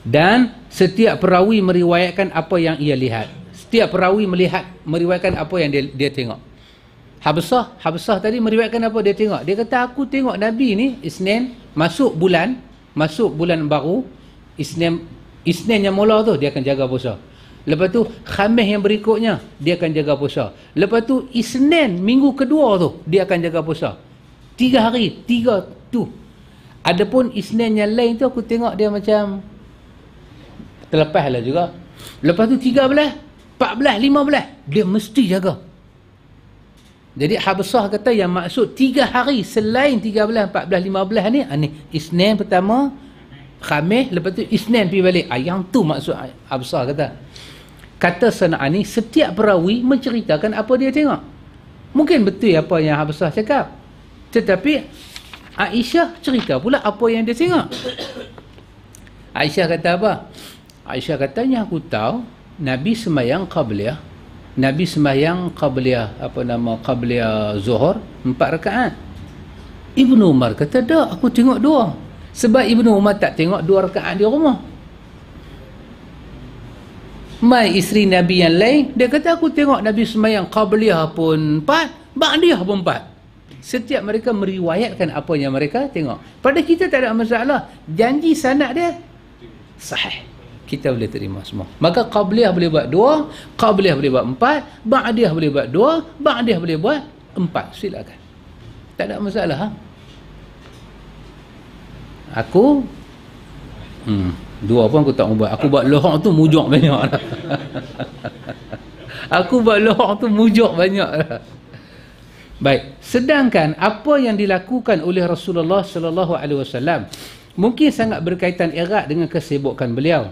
Dan setiap perawi meriwayatkan apa yang ia lihat. Setiap perawi melihat meriwayatkan apa yang dia, dia tengok. Habsah Habsah tadi meriwayatkan apa dia tengok? Dia kata aku tengok Nabi ni Isnin masuk bulan masuk bulan baru Isnin Isnin yang mula tu dia akan jaga puasa Lepas tu Khamis yang berikutnya dia akan jaga puasa. Lepas tu Isnin minggu kedua tu dia akan jaga puasa. Tiga hari, tiga tu. Adapun Isnin yang lain tu aku tengok dia macam terlepas lah juga. Lepas tu tiga belas, empat belas, lima belas dia mesti jaga. Jadi Habsah kata yang maksud tiga hari selain tiga belas, empat belas, lima belas ni, ah, ni Isnin pertama, Khamis, lepas tu Isnin pergi balik. Ah, yang tu maksud Habsah kata kata Sana'ani setiap perawi menceritakan apa dia tengok. Mungkin betul apa yang Habsah cakap. Tetapi Aisyah cerita pula apa yang dia tengok. Aisyah kata apa? Aisyah katanya aku tahu Nabi semayang qabliyah. Nabi semayang qabliyah apa nama qabliyah zuhur empat rakaat. Ibnu Umar kata tak aku tengok dua. Sebab Ibnu Umar tak tengok dua rakaat di rumah mai isteri Nabi yang lain dia kata aku tengok Nabi semayang qabliyah pun empat ba'diyah pun empat. Setiap mereka meriwayatkan apa yang mereka tengok. Pada kita tak ada masalah. Janji sanad dia sahih. Kita boleh terima semua. Maka qabliyah boleh buat dua qabliyah boleh buat empat ba'diyah boleh buat dua ba'diyah boleh buat empat. Silakan. Tak ada masalah ha? aku? Hmm Dua pun aku tak buat. Aku buat lohok tu mujok banyak dah. Aku buat lohong tu mujuk banyak lah. Baik, sedangkan apa yang dilakukan oleh Rasulullah sallallahu alaihi wasallam mungkin sangat berkaitan erat dengan kesibukan beliau.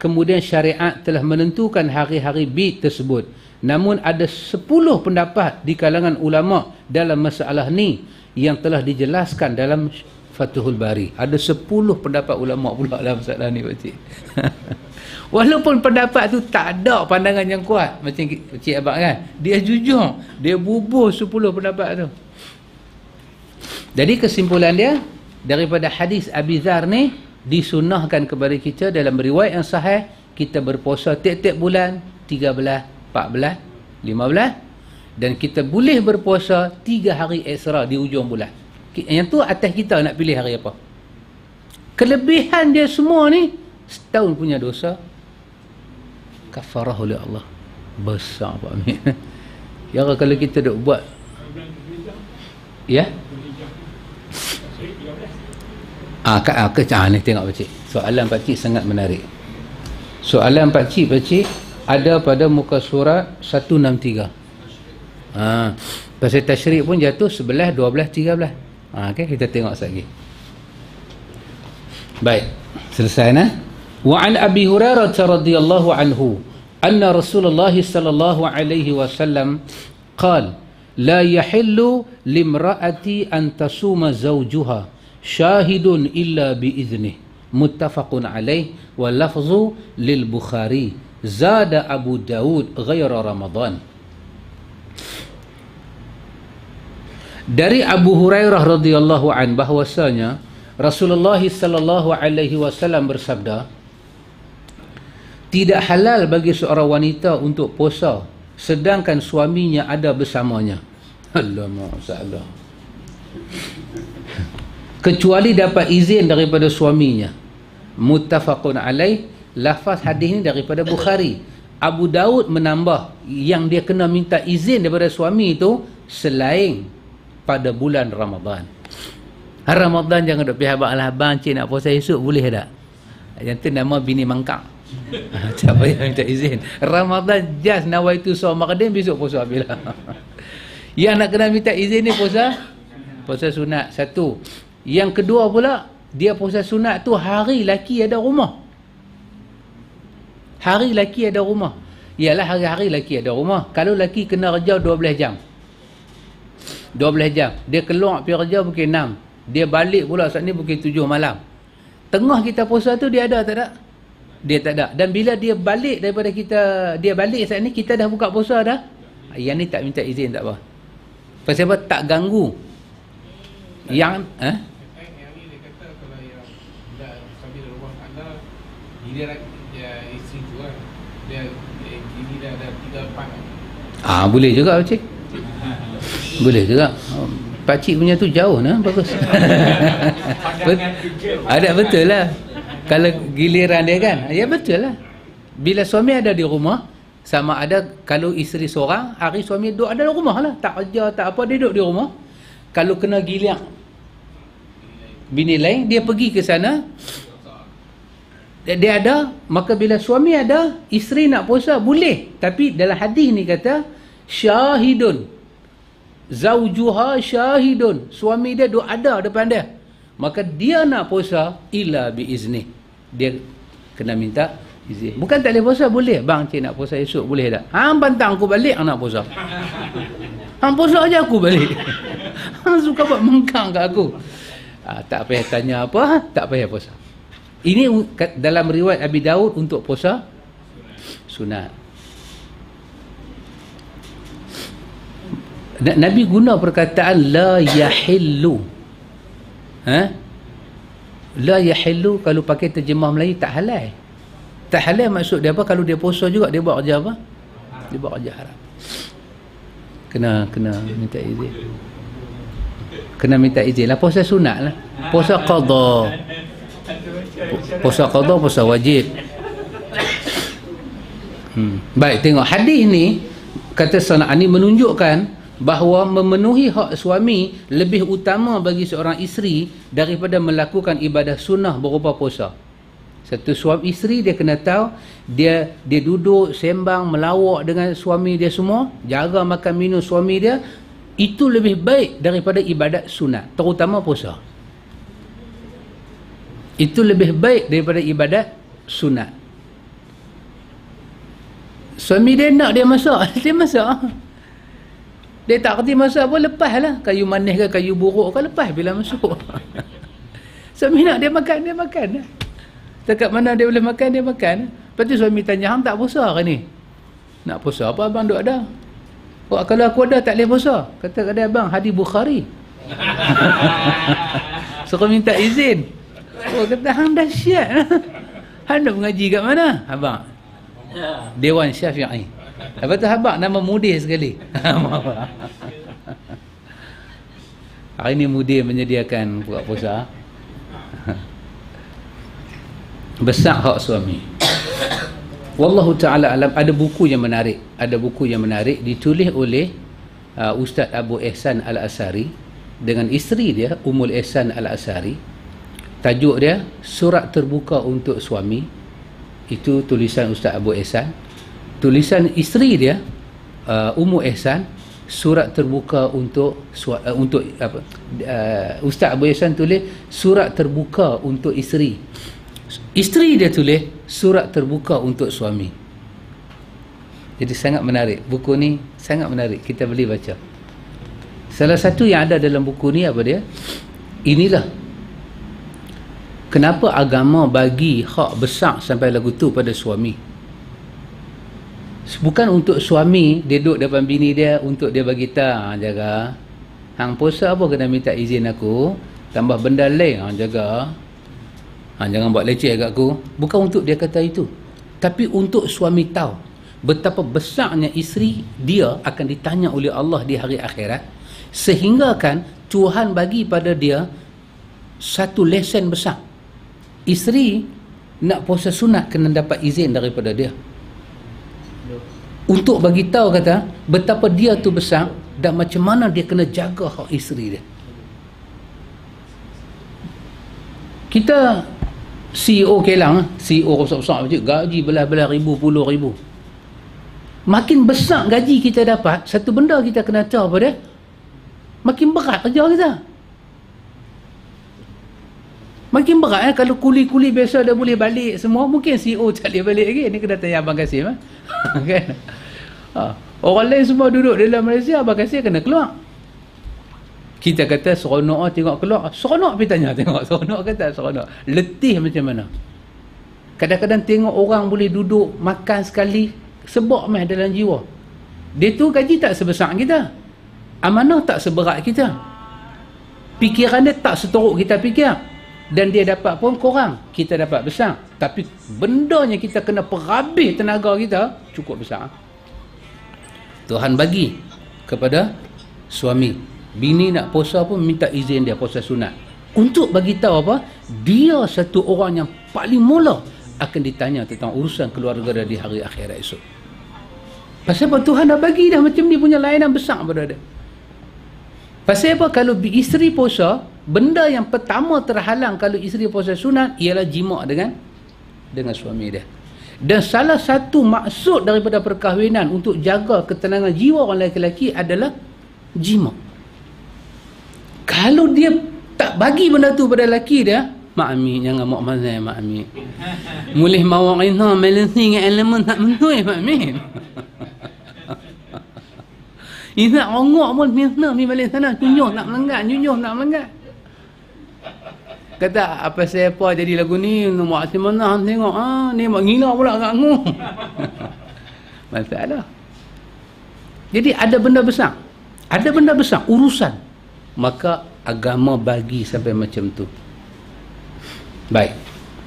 Kemudian syariat telah menentukan hari-hari bid tersebut. Namun ada 10 pendapat di kalangan ulama dalam masalah ni yang telah dijelaskan dalam Fathul Bari. Ada 10 pendapat ulama pula dalam masalah ni pak cik. Walaupun pendapat tu tak ada pandangan yang kuat macam cik abang kan. Dia jujur, dia bubuh 10 pendapat tu. Jadi kesimpulan dia daripada hadis Abi Zar ni disunahkan kepada kita dalam riwayat yang sahih kita berpuasa tiap-tiap bulan 13, 14, 15 dan kita boleh berpuasa 3 hari ekstra di hujung bulan. Yang tu atas kita nak pilih hari apa. Kelebihan dia semua ni setahun punya dosa. Kafarah oleh Allah. Besar Pak Amin ya kalau kita duk buat ya? Ah kat ah, ke ah, ni tengok pak cik soalan pak cik sangat menarik. Soalan pak cik pak cik ada pada muka surat 163 ah pasal tasyrik pun jatuh 11 12 13 ah okey kita tengok lagi baik selesai nah وعن أبي هريرة رضي الله عنه أن رسول الله صلى الله عليه وسلم قال لا يحل لامرأة أن تصوم زوجها شاهد إلا بإذنه متفق عليه واللفظ للبخاري زاد أبو داود غير رمضان Dari Abu Hurairah radhiyallahu an bahwasanya Rasulullah sallallahu alaihi wasallam bersabda tidak halal bagi seorang wanita untuk puasa sedangkan suaminya ada bersamanya. Alamak salah kecuali dapat izin daripada suaminya. Muttafaqun alaih. Lafaz hadis ini daripada Bukhari. Abu Daud menambah yang dia kena minta izin daripada suami itu selain pada bulan Ramadan. Ramadan jangan duk pihak abang cik nak puasa esok boleh tak? Yang tu nama bini mangkak. Tak payah minta izin. Ramadan just nawaitu saum maqdim besok puasa bila yang nak kena minta izin ni puasa? Puasa sunat satu. Yang kedua pula dia puasa sunat tu hari laki ada rumah. Hari laki ada rumah. Ialah hari-hari laki ada rumah. Kalau laki kena kerja 12 jam 12 jam. Dia keluar pergi kerja pukul 6 dia balik pula saat ni pukul 7 malam. Tengah kita puasa tu dia ada tak ada dia tak ada. Dan bila dia balik daripada kita dia balik saat ni kita dah buka puasa dah. Yang ni tak minta izin tak apa. Pasal apa? Tak ganggu. Yang eh? Ah boleh juga cik. Boleh juga. Pak cik punya tu jauh nah bagus. Ada betul lah. Kalau giliran dia kan? Ya betul lah. Bila suami ada di rumah sama ada kalau isteri seorang hari suami duduk ada di rumah lah. Tak kerja tak apa dia duduk di rumah. Kalau kena giliran bini lain dia pergi ke sana. Dia ada maka bila suami ada isteri nak puasa boleh. Tapi dalam hadis ni kata syahidun zaujuha syahidun. Suami dia duduk ada depan dia. Maka dia nak puasa illa biizni. Dia kena minta izin. Bukan tak boleh puasa? Boleh. Bang cik nak puasa esok boleh tak? Hang pantang aku balik nak puasa. Hang puasa aja aku balik. Hang suka buat mengkang kat aku. Ha, tak payah tanya apa tak payah puasa. Ini dalam riwayat Abi Daud untuk puasa sunat Nabi guna perkataan la yahillu. Ha? La yahillu kalau pakai terjemah Melayu tak halal. Tak halal maksud dia apa? Kalau dia puasa juga dia buat kerja apa? Dia buat kerja haram. Kena kena minta izin. Kena minta izin lah. Puasa sunat lah. Puasa qadha. Puasa qadha puasa wajib. Hmm. baik tengok hadis ni kata sana'ani menunjukkan bahawa memenuhi hak suami lebih utama bagi seorang isteri daripada melakukan ibadah sunnah berupa puasa. satu suami isteri dia kena tahu dia dia duduk sembang melawak dengan suami dia semua jaga makan minum suami dia itu lebih baik daripada ibadat sunat terutama puasa. Itu lebih baik daripada ibadat sunat suami dia nak dia masak dia masak dia tak kerti masak pun lepas lah kayu manis ke kayu buruk ke lepas bila masuk suami nak dia makan dia makan dekat mana dia boleh makan dia makan lepas tu suami tanya hang tak puasa ke ni nak puasa apa abang duk ada Oh, kalau aku ada tak boleh puasa. Kata kata abang hadis Bukhari. Suruh minta izin. Oh, kata hang dahsyat. hang nak mengaji kat mana? Abang. Dewan Syafi'i. Lepas tu abang nama mudih sekali. Hari ini mudih menyediakan buka puasa. Besar hak suami. Wallahu taala alam ada buku yang menarik, ada buku yang menarik ditulis oleh uh, Ustaz Abu Ihsan Al-Asari dengan isteri dia Ummul Ihsan Al-Asari. Tajuk dia Surat Terbuka untuk Suami. Itu tulisan Ustaz Abu Ihsan. Tulisan isteri dia uh, Ummu Ihsan Surat Terbuka untuk uh, untuk apa? Uh, Ustaz Abu Ihsan tulis Surat Terbuka untuk isteri. Isteri dia tulis surat terbuka untuk suami. Jadi sangat menarik. Buku ni sangat menarik. Kita boleh baca. Salah satu yang ada dalam buku ni apa dia? Inilah. Kenapa agama bagi hak besar sampai lagu tu pada suami bukan untuk suami dia duduk depan bini dia untuk dia bagi tahu jaga. Hang puasa apa kena minta izin aku. Tambah benda lain hang jaga. Ha, jangan buat leceh kat aku. Bukan untuk dia kata itu. Tapi untuk suami tahu betapa besarnya isteri dia akan ditanya oleh Allah di hari akhirat. Sehingga kan Tuhan bagi pada dia satu lesen besar. Isteri nak puasa sunat kena dapat izin daripada dia untuk bagi tahu kata betapa dia tu besar dan macam mana dia kena jaga hak isteri dia kita CEO Kelang CEO besar-besar macam gaji belah-belah ribu puluh ribu makin besar gaji kita dapat satu benda kita kena tahu apa dia makin berat kerja kita makin berat eh? kalau kuli-kuli biasa dah boleh balik semua mungkin CEO tak boleh balik lagi ni kena tanya Abang Kasim eh? kan? ha. orang lain semua duduk dalam Malaysia Abang Kasim kena keluar. Kita kata seronok oh, tengok keluar. Seronok pergi tanya tengok seronok kata seronok? Letih macam mana? Kadang-kadang tengok orang boleh duduk makan sekali sebab meh dalam jiwa. Dia tu gaji tak sebesar kita. Amanah tak seberat kita. Fikiran dia tak seteruk kita fikir. Dan dia dapat pun kurang kita dapat besar tapi bendanya kita kena perhabis tenaga kita cukup besar. Tuhan bagi kepada suami. Bini nak puasa pun minta izin dia puasa sunat. Untuk bagi tahu apa? Dia satu orang yang paling mula akan ditanya tentang urusan keluarga dia di hari akhirat esok. Pasal apa Tuhan dah bagi dah macam ni punya lainan besar pada dia. Pasal apa kalau isteri puasa benda yang pertama terhalang kalau isteri puasa sunat ialah jima dengan dengan suami dia. Dan salah satu maksud daripada perkahwinan untuk jaga ketenangan jiwa orang lelaki adalah jima. Kalau dia tak bagi benda tu pada lelaki dia mak ami jangan mak mazai mak ami mulih mawak ina melensi dengan elemen tak menui mak ami Ina ongok pun mina mi balik sana nyunyuh nak melenggat nyunyuh nak melenggat kata apa saya apa jadi lagu ni mak si mana? Tengok. Ah ni mak ngina pula kat aku masalah. Jadi ada benda besar. Ada benda besar urusan. Maka agama bagi sampai macam tu. Baik.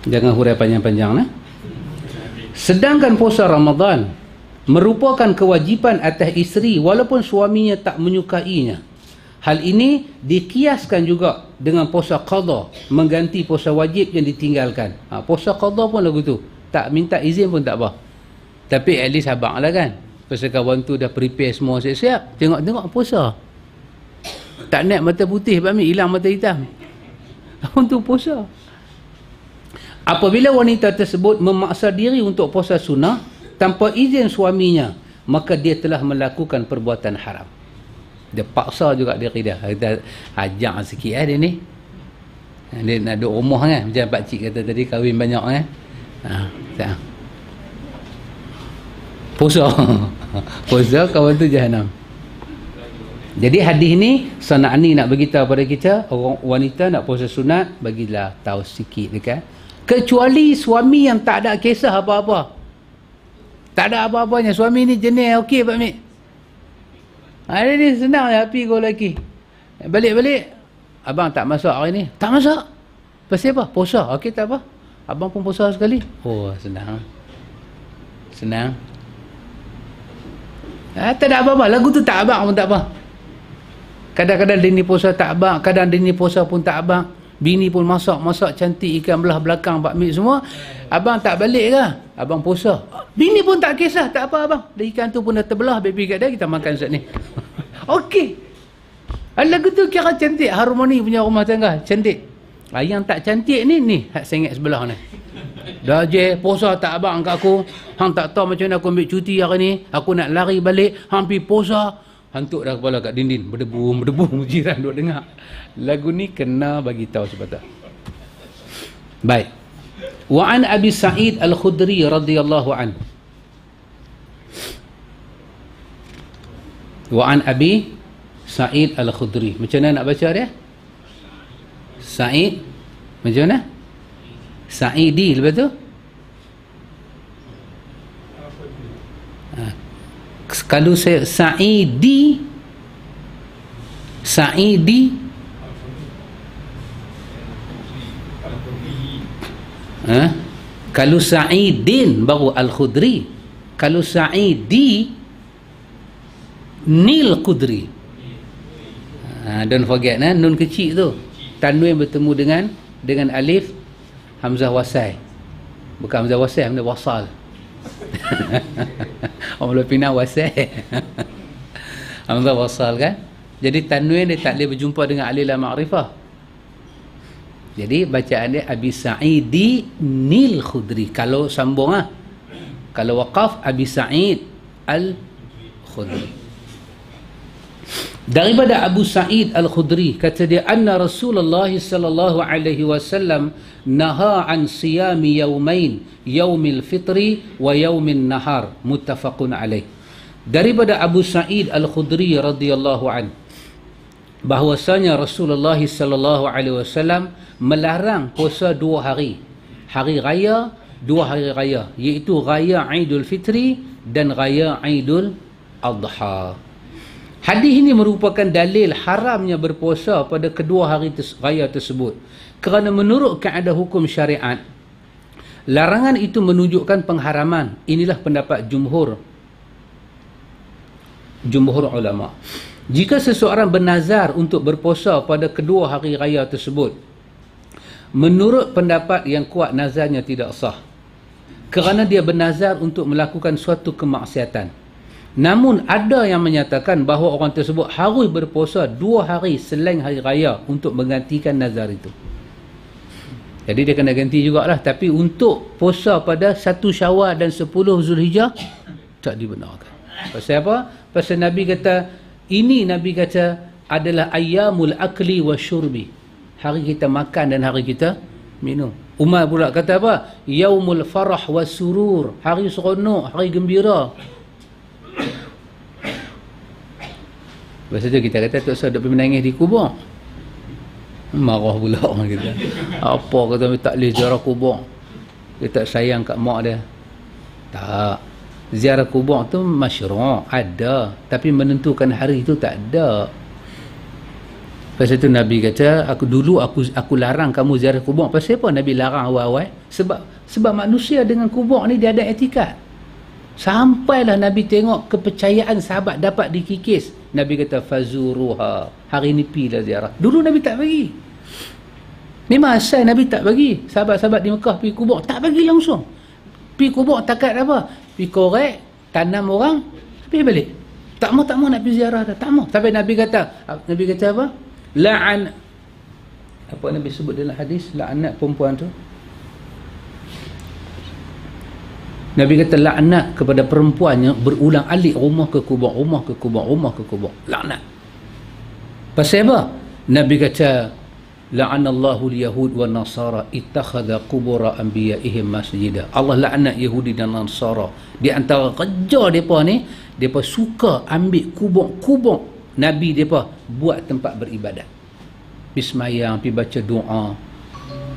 Jangan hurai panjang-panjang nah. sedangkan puasa Ramadan merupakan kewajipan atas isteri walaupun suaminya tak menyukainya. Hal ini dikiaskan juga dengan puasa qadha mengganti puasa wajib yang ditinggalkan. Ha, puasa qadha pun lagu tu. Tak minta izin pun tak apa. Tapi at least abang lah kan. Pasal kawan tu dah prepare semua siap-siap. Tengok-tengok puasa. Tak naik mata putih Pak hilang mata hitam. Untuk puasa. Apabila wanita tersebut memaksa diri untuk puasa sunnah tanpa izin suaminya maka dia telah melakukan perbuatan haram dia paksa juga diri dia kita ajak sikit eh dia ni. Dia nak duduk rumah kan macam pakcik kata tadi kahwin banyak kan ha, tak. puasa. Puasa kawan tu jahanam jadi hadis ni Sana'ani nak beritahu pada kita orang wanita nak puasa sunat bagilah tahu sikit dekat. Kecuali suami yang tak ada kisah apa-apa. Tak ada apa-apanya. Suami ni jenis okey Pak Mik hari ni senang ya api kau lelaki balik-balik abang tak masak hari ni. Tak masak. Pasal apa? Puasa. Okey tak apa. Abang pun puasa sekali. Oh senang. Senang. Ah, tak ada apa-apa. Lagu tu tak abang pun tak apa. Kadang-kadang dia ni puasa tak abang. Kadang dia ni puasa pun tak abang. Bini pun masak masak cantik ikan belah belakang Pak Mik semua. Abang tak balik ke abang puasa. Bini pun tak kisah tak apa abang. Dan ikan tu pun dah terbelah baby kat dia kita makan saat ni. Okey. Lagu tu kira cantik harmoni punya rumah tangga cantik. Ah, yang tak cantik ni ni hak sengit sebelah ni. Dah je puasa tak abang kat aku. Hang tak tahu macam mana aku ambil cuti hari ni. Aku nak lari balik hang pergi puasa. Hantuk dah kepala kat dinding berdebu berdebu jiran duk dengar. Lagu ni kena bagi tahu sepatah baik wa an abi sa'id al-khudri radhiyallahu an wa an abi Sa'id Al-Khudri. Macam mana nak baca dia? Sa'id. Macam mana? Sa'idi lepas tu? Ha. Kalau saya Sa'idi Sa'idi ha? Kalau Sa'idin baru Al-Khudri. Kalau Sa'idi Nil Khudri. Ha, don't forget nah, nun kecil tu. Tanwin bertemu dengan dengan alif hamzah wasai. Bukan hamzah wasai hamzah wasal. Orang Melayu Pinang wasai. Hamzah wasal kan? Jadi tanwin dia tak boleh berjumpa dengan alif ma'rifah jadi bacaan dia Abi Sa'idi Nil Khudri. Kalau sambung lah kalau waqaf Abi Sa'id Al Khudri. Daripada Abu Sa'id Al-Khudri kata dia anna Rasulullah sallallahu alaihi wasallam naha an siyami yawmain yaumil fitri wa yaumin nahar. Muttafaqun alaih. Daripada Abu Sa'id Al-Khudri radhiyallahu an bahwasanya Rasulullah sallallahu alaihi wasallam melarang puasa dua hari hari raya dua hari raya iaitu raya Aidul Fitri dan raya Aidul Adha Hadis ini merupakan dalil haramnya berpuasa pada kedua hari raya tersebut. Kerana menurut kaedah hukum syariat, larangan itu menunjukkan pengharaman. Inilah pendapat jumhur jumhur ulama. Jika seseorang bernazar untuk berpuasa pada kedua hari raya tersebut, menurut pendapat yang kuat nazarnya tidak sah. Kerana dia bernazar untuk melakukan suatu kemaksiatan. Namun ada yang menyatakan bahawa orang tersebut harus berpuasa dua hari selain hari raya untuk menggantikan nazar itu. Jadi dia kena ganti jugalah. Tapi untuk puasa pada satu syawal dan sepuluh zulhijjah, tak dibenarkan. Pasal apa? Pasal Nabi kata, ini Nabi kata adalah ayamul akli wa syurbi. Hari kita makan dan hari kita minum. Umar pula kata apa? Yaumul farah wa surur. Hari seronok, hari gembira. Lepas tu kita kata tak usah duk menangis di kubur. Marah pula orang kita. Apa kata tak boleh ziarah kubur. Dia tak sayang kat mak dia. Tak. Ziarah kubur tu masyru' ada. Tapi menentukan hari itu tak ada. Lepas tu Nabi kata, aku dulu aku aku larang kamu ziarah kubur. Pasal apa Nabi larang awal-awal? Sebab sebab manusia dengan kubur ni dia ada etikat. Sampailah Nabi tengok kepercayaan sahabat dapat dikikis. Nabi kata fazuruha. Hari ni pilah ziarah. Dulu Nabi tak bagi. Memang asal Nabi tak bagi. Sahabat-sahabat di Mekah pergi kubur. Tak bagi langsung. Pergi kubur takat apa? pi korek tanam orang habis balik. Tak mau tak mau nak pi ziarah dah. Tak mau. Sampai nabi kata nabi kata apa? La'an. Apa nabi sebut dalam hadis? La'anat perempuan tu. Nabi kata laknat kepada perempuannya berulang alik rumah ke kubur rumah ke kubur rumah ke kubur. Laknat. Pasal apa? Nabi kata la'anallahu al-yahud wa nasara ittakhadha qubur anbiya'ihim masjida. Allah laknat Yahudi dan Nasara. Di antara kerja depa ni, suka ambil kubur-kubur nabi depa buat tempat beribadat. Bismayang, pi baca doa.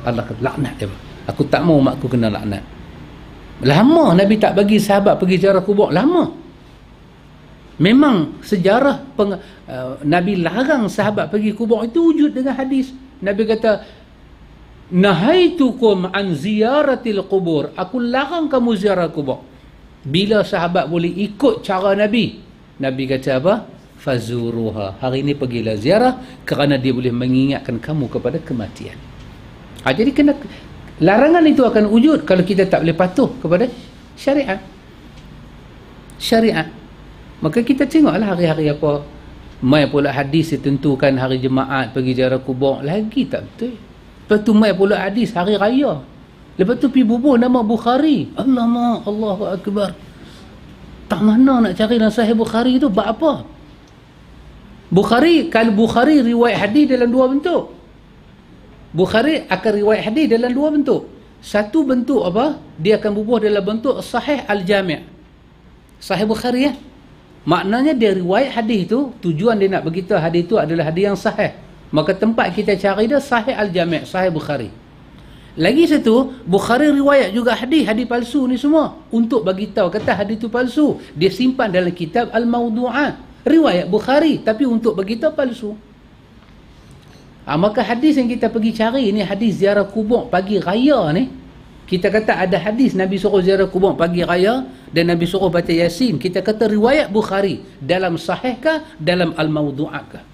Allah kata laknat depa. Aku tak mau mak aku kena laknat. Lama Nabi tak bagi sahabat pergi ziarah kubur. Lama. Memang sejarah peng, uh, Nabi larang sahabat pergi kubur itu wujud dengan hadis. Nabi kata, Nahaitukum an ziyaratil kubur. Aku larang kamu ziarah kubur. Bila sahabat boleh ikut cara Nabi. Nabi kata apa? Fazuruha. Hari ini pergilah ziarah kerana dia boleh mengingatkan kamu kepada kematian. Ha, jadi kena larangan itu akan wujud kalau kita tak boleh patuh kepada syariat syariat maka kita tengoklah hari-hari apa mai pula hadis ditentukan hari jemaat pergi ziarah kubur lagi tak betul lepas tu mai pula hadis hari raya lepas tu pergi bubuh nama Bukhari Allahuakbar Allahu Akbar tak mana nak cari dalam sahih Bukhari tu buat apa Bukhari kalau Bukhari riwayat hadis dalam dua bentuk Bukhari akan riwayat hadis dalam dua bentuk. Satu bentuk apa? Dia akan bubuh dalam bentuk sahih al-jami'. Sahih Bukhari ya. Maknanya dia riwayat hadis itu, tujuan dia nak beritahu hadis itu adalah hadis yang sahih. Maka tempat kita cari dia sahih al-jami', sahih Bukhari. Lagi satu, Bukhari riwayat juga hadis, hadis palsu ni semua. Untuk bagi tahu kata hadis itu palsu. Dia simpan dalam kitab Al-Mawdu'at. Riwayat Bukhari. Tapi untuk bagi tahu palsu. Ha, maka hadis yang kita pergi cari ni hadis ziarah kubur pagi raya ni kita kata ada hadis Nabi suruh ziarah kubur pagi raya dan Nabi suruh baca Yasin. Kita kata riwayat Bukhari dalam sahihkah dalam al-mawdu'atkah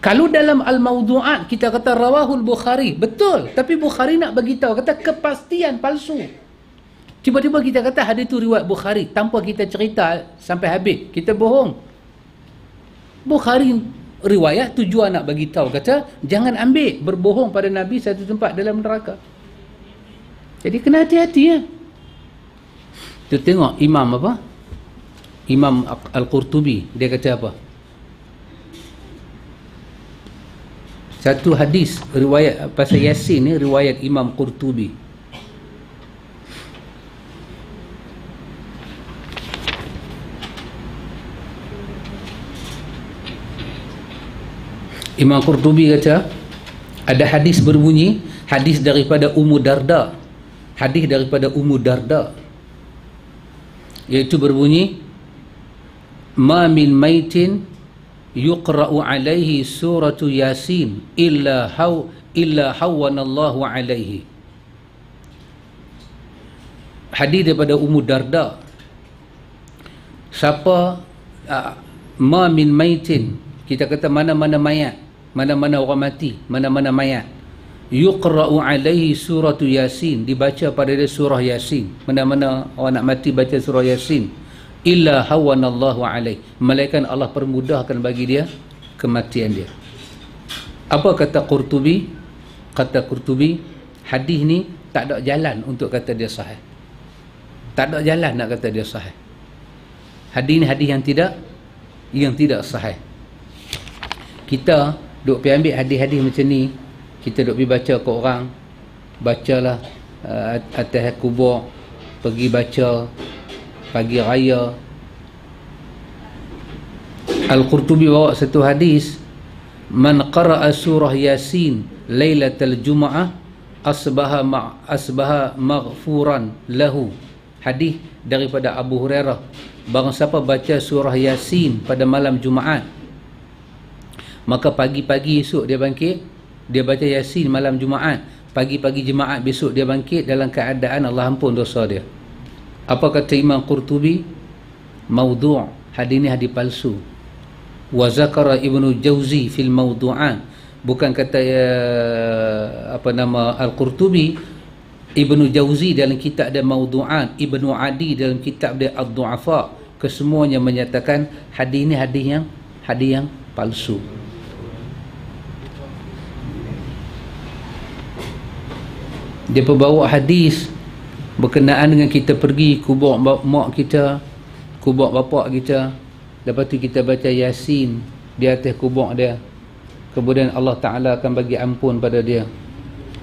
kalau dalam al-mawdu'at kita kata rawahul Bukhari betul. Tapi Bukhari nak bagi tahu kata kepastian palsu. Tiba-tiba kita kata hadis tu riwayat Bukhari tanpa kita cerita sampai habis kita bohong. Bukhari riwayat tujuan nak bagi tahu kata jangan ambil berbohong pada nabi satu tempat dalam neraka jadi kena hati-hati ya. Tu tengok imam apa? Imam al-qurtubi. Dia kata apa? Satu hadis riwayat pasal yasin ni riwayat imam qurtubi. Imam Qurtubi kata ada hadis berbunyi hadis daripada Ummu Darda hadis daripada Ummu Darda. Iaitu berbunyi ma min maitin yuqra'u alaihi suratu yasin illa haw illa hawanallahu alaihi. Hadis daripada Ummu Darda. Siapa uh, ma min maitin kita kata mana-mana mayat mana-mana orang mati mana-mana mayat yuqra'u alaihi suratu yasin. Dibaca pada dia surah yasin. Mana-mana orang nak mati baca surah yasin. Illa hawanallahu alaih. Malaikat Allah permudahkan bagi dia kematian dia. Apa kata Qurtubi? Kata Qurtubi hadis ni tak ada jalan untuk kata dia sahih. Tak ada jalan nak kata dia sahih. Hadis ni hadis yang tidak yang tidak sahih. Kita duk pergi ambil hadis-hadis macam ni kita duk pergi baca ke orang bacalah uh, atas kubur. Pergi baca pagi raya. Al-Qurtubi bawa satu hadis. Man qara'a surah yasin lailatul jumu'ah asbaha ma asbaha maghfuran lahu. Hadis daripada Abu Hurairah. Barang siapa baca surah yasin pada malam jumaat maka pagi-pagi esok dia bangkit dia baca yasin malam jumaat. Pagi-pagi jemaat besok dia bangkit dalam keadaan Allah ampun dosa dia. Apa kata Imam Qurtubi? Maudhu' hadis ini hadis palsu. Wa zakara Ibnu Jauzi fil mawdu'an. Bukan kata uh, apa nama Al-Qurtubi. Ibnu Jauzi dalam kitab dia Mawdu'an. Ibnu Adi dalam kitab dia Ad-Du'afa. Kesemuanya menyatakan hadis ini hadis yang hadis yang palsu dia pembawa hadis berkenaan dengan kita pergi kubur mak kita kubur bapak kita. Lepas tu kita baca yasin di atas kubur dia. Kemudian Allah Ta'ala akan bagi ampun pada dia.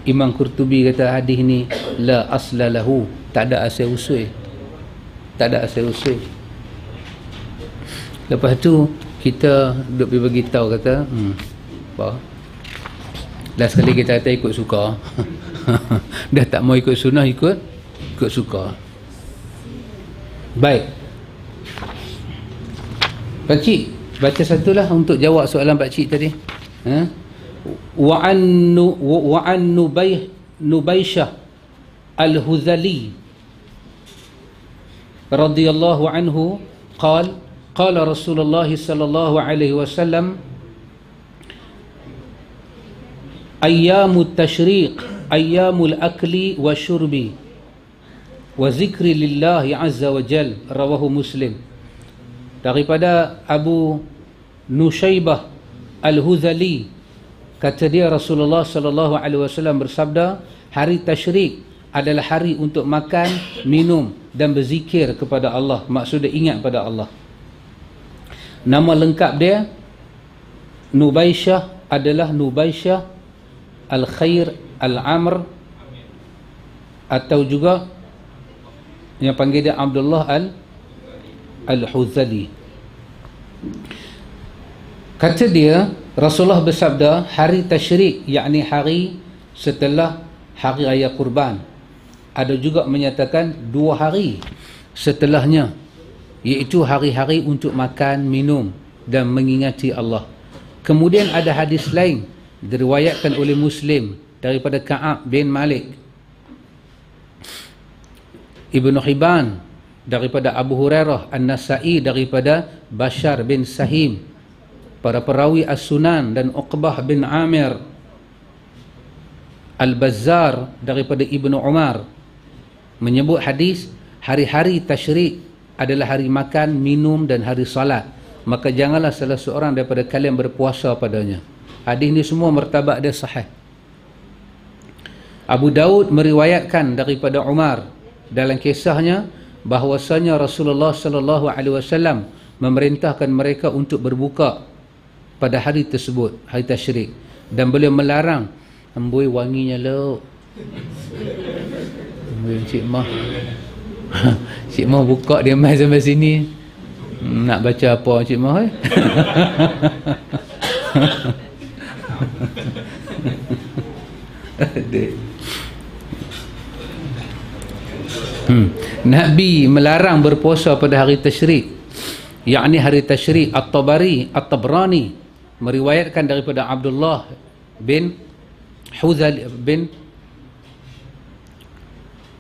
Imam Qurtubi kata hadis ni la asla lahu. Tak ada asal usul. Tak ada asal usul. Lepas tu kita duk pergi bagi tahu kata hmm apa last sekali kita kata ikut suka dah tak mau ikut sunnah ikut ikut suka. Baik. Pakcik baca satulah untuk jawab soalan pakcik tadi. Ha? Wa an wa an nubay nubayshah al-huzali radhiyallahu anhu qala qala rasulullah sallallahu alaihi wasallam ayyamut tashriq ayyamul akli wa syurbi wa zikri lillahi azza wa jal rawahu muslim. Daripada Abu Nushaybah Al-Huzali kata dia Rasulullah sallallahu alaihi wasallam bersabda hari tasyrik adalah hari untuk makan minum dan berzikir kepada Allah. Maksudnya ingat pada Allah. Nama lengkap dia Nubaisyah adalah Nubaisyah Al-Khair Al-Amr atau juga yang panggil dia Abdullah Al Al-Huzali. Kata dia Rasulullah bersabda hari tasyrik yakni hari setelah hari raya kurban. Ada juga menyatakan dua hari setelahnya iaitu hari-hari untuk makan minum dan mengingati Allah. Kemudian ada hadis lain diriwayatkan oleh Muslim daripada Ka'ab bin Malik. Ibnu Hibban daripada Abu Hurairah An-Nasa'i daripada Bashar bin Sahim. Para perawi As-Sunan dan Uqbah bin Amir. Al-Bazzar daripada Ibnu Umar. Menyebut hadis hari-hari tasyrik adalah hari makan, minum dan hari salat. Maka janganlah salah seorang daripada kalian berpuasa padanya. Hadis ni semua martabat dia sahih. Abu Daud meriwayatkan daripada Umar dalam kisahnya bahwasanya Rasulullah sallallahu alaihi wasallam memerintahkan mereka untuk berbuka pada hari tersebut, hari tasyrik dan beliau melarang amboi wanginya lo. Amboi cik mah. cik mah buka dia mai sampai sini. Nak baca apa cik mah eh? hmm. Nabi melarang berpuasa pada hari tasyrik. Yakni hari tasyrik At-Tabari At-Tabrani. Meriwayatkan daripada Abdullah bin Huzal bin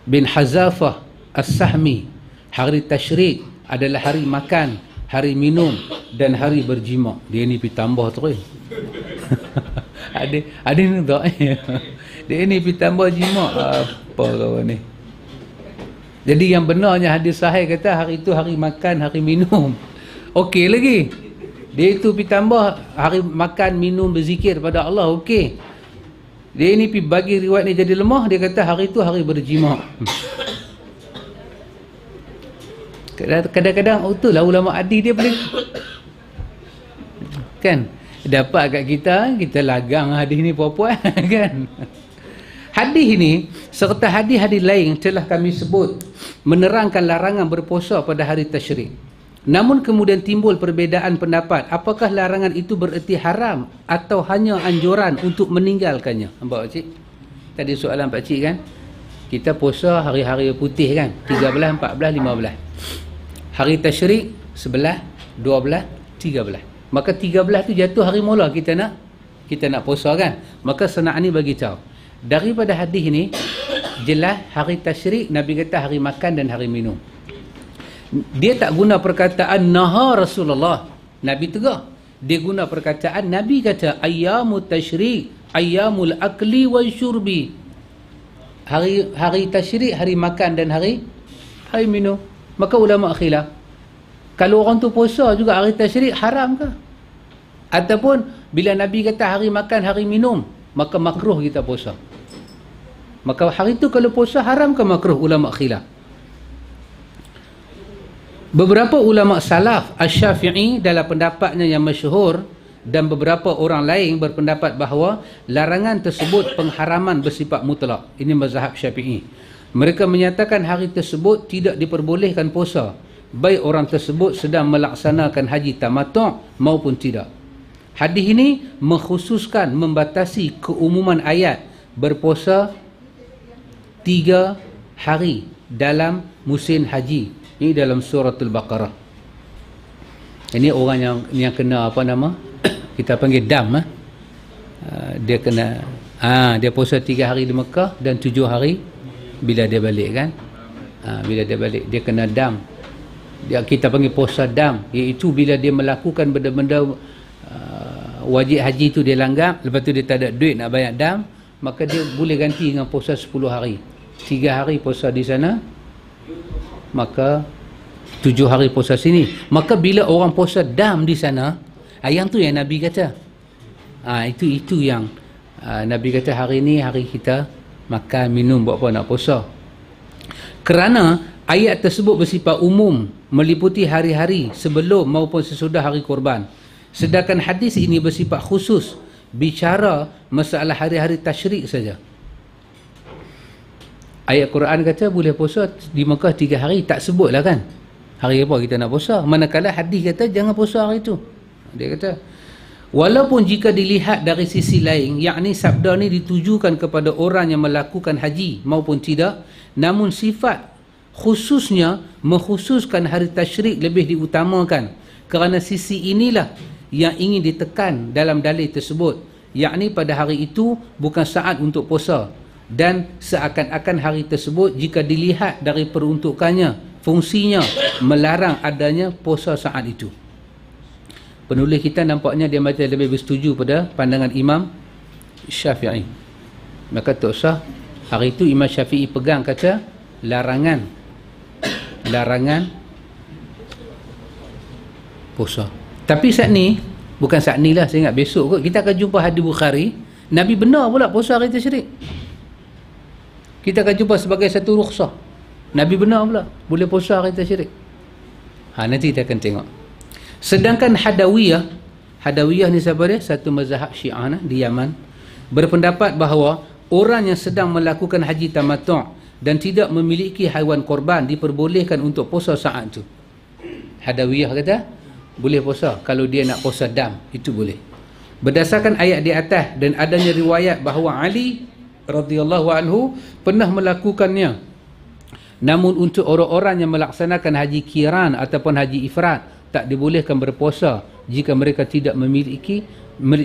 bin Hazafah As-Sahmi. Hari tasyrik adalah hari makan hari minum dan hari berjima. Dia ni pergi tambah terus. Ada ada ni tak dia ni pergi tambah jima. Apa kawan ni jadi yang benarnya hadis sahih kata hari itu hari makan hari minum. Okey lagi. Dia itu pergi tambah hari makan minum berzikir pada Allah okey. Dia ni pergi bagi riwayat ni jadi lemah dia kata hari itu hari berjima. Kadang-kadang oh tu lah ulama adi dia boleh. Kan? Dapat kat kita kita lagang hadis ni puan-puan kan hadis ni serta hadis-hadis lain telah kami sebut menerangkan larangan berpuasa pada hari tasyrik namun kemudian timbul perbezaan pendapat apakah larangan itu bererti haram atau hanya anjuran untuk meninggalkannya nampak cik tadi soalan pak cik kan kita puasa hari-hari putih kan 13 14 15 hari tasyrik sebelah, dua belah, tiga belah. Maka tiga belah tu jatuh hari mula kita nak kita nak puasa kan. Maka senang ni bagi tahu. Daripada hadis ni jelas hari tasyrik Nabi kata hari makan dan hari minum. Dia tak guna perkataan naha Rasulullah. Nabi tegak. Dia guna perkataan Nabi kata ayyamut tasyrik, ayyamul akli wa syurbi. Hari hari tasyrik, hari makan dan hari hari minum. Maka ulama khilaf. Kalau orang tu puasa juga hari tasyrik haram ke? Ataupun bila Nabi kata hari makan, hari minum, maka makruh kita puasa. Maka hari itu kalau puasa haram ke makruh ulama khilaf. Beberapa ulama salaf asy-syafi'i dalam pendapatnya yang masyhur dan beberapa orang lain berpendapat bahawa larangan tersebut pengharaman bersifat mutlak. Ini mazhab syafi'i. Mereka menyatakan hari tersebut tidak diperbolehkan puasa. Baik orang tersebut sedang melaksanakan haji tamattu' maupun tidak. Hadis ini mengkhususkan membatasi keumuman ayat berpuasa tiga hari dalam musim haji. Ini dalam suratul Baqarah. Ini orang yang yang kena apa nama? Kita panggil dam. Eh? dia kena ah dia puasa tiga hari di Mekah dan tujuh hari bila dia balik kan? Ah, bila dia balik dia kena dam. Dia kita panggil puasa dam iaitu bila dia melakukan benda-benda wajib haji tu dia langgar lepas tu dia tak ada duit nak bayar dam maka dia boleh ganti dengan puasa 10 hari 3 hari puasa di sana maka 7 hari puasa sini. Maka bila orang puasa dam di sana ah, yang tu yang Nabi kata. Ha, itu itu yang ha, Nabi kata hari ni hari kita makan minum buat apa nak puasa. Kerana ayat tersebut bersifat umum meliputi hari-hari sebelum maupun sesudah hari korban Sedangkan hadis ini bersifat khusus bicara masalah hari-hari tasyrik saja. Ayat Quran kata boleh puasa di Mekah tiga hari tak sebutlah kan. Hari apa kita nak puasa? Manakala hadis kata jangan puasa hari itu. Dia kata walaupun jika dilihat dari sisi lain yakni sabda ni ditujukan kepada orang yang melakukan haji maupun tidak namun sifat khususnya mengkhususkan hari tasyrik lebih diutamakan kerana sisi inilah yang ingin ditekan dalam dalil tersebut yakni pada hari itu bukan saat untuk puasa dan seakan-akan hari tersebut jika dilihat dari peruntukannya fungsinya melarang adanya puasa saat itu. Penulis kita nampaknya dia macam lebih bersetuju pada pandangan Imam Syafi'i. Maka tak usah hari itu Imam Syafi'i pegang kata larangan. Larangan puasa. Tapi saat ni, bukan saat ni lah, saya ingat besok kot, kita akan jumpa hadis Bukhari, Nabi benar pula puasa hari tersyirik. Kita akan jumpa sebagai satu rukhsah. Nabi benar pula, boleh puasa hari tersyirik. Ha, nanti kita akan tengok. Sedangkan Hadawiyah, Hadawiyah ni siapa dia? Satu mazhab syiah nah, di Yaman. Berpendapat bahawa orang yang sedang melakukan haji tamattu' dan tidak memiliki haiwan korban diperbolehkan untuk puasa saat itu. Hadawiyah kata, boleh puasa kalau dia nak puasa dam itu boleh berdasarkan ayat di atas dan adanya riwayat bahawa Ali radhiyallahu anhu pernah melakukannya. Namun untuk orang-orang yang melaksanakan haji kiran ataupun haji ifrat tak dibolehkan berpuasa jika mereka tidak memiliki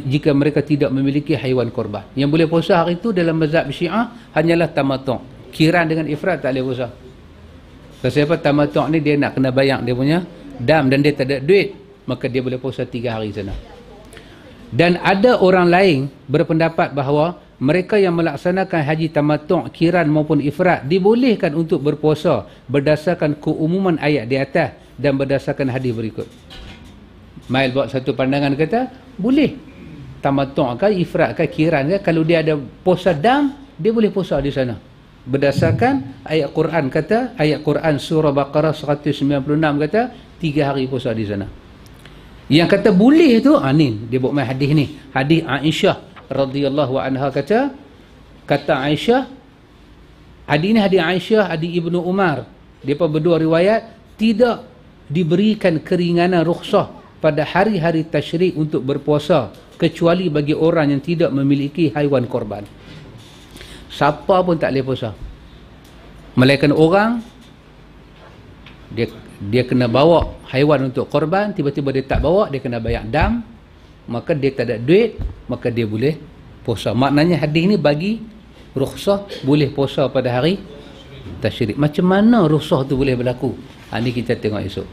jika mereka tidak memiliki haiwan korban yang boleh puasa hari itu dalam mazhab syiah hanyalah tamattu' kiran dengan ifrat tak boleh puasa. Sebab tamattu' ni dia nak kena bayang dia punya dam dan dia tak ada duit maka dia boleh puasa tiga hari sana. Dan ada orang lain berpendapat bahawa mereka yang melaksanakan haji tamattu' kiran maupun ifrat dibolehkan untuk berpuasa berdasarkan keumuman ayat di atas dan berdasarkan hadis berikut. Mail buat satu pandangan kata boleh. Tamattu' ke ifrat ke kiran ke kalau dia ada puasa dam dia boleh puasa di sana. Berdasarkan ayat Quran kata ayat Quran surah Baqarah 196 kata tiga hari puasa di sana. Yang kata boleh tu ha, ni dia buat main hadis ni. Hadis Aisyah radhiyallahu anha kata kata Aisyah hadis ni hadis Aisyah hadis Ibnu Umar. Depa berdua riwayat tidak diberikan keringanan rukhsah pada hari-hari tasyrik untuk berpuasa kecuali bagi orang yang tidak memiliki haiwan korban. Siapa pun tak boleh puasa. Melainkan orang dia dia kena bawa haiwan untuk korban tiba-tiba dia tak bawa dia kena bayar dam maka dia tak ada duit maka dia boleh puasa. Maknanya hadis ni bagi rukhsah boleh puasa pada hari tasyrik. Macam mana rukhsah tu boleh berlaku? Ha, ni kita tengok esok.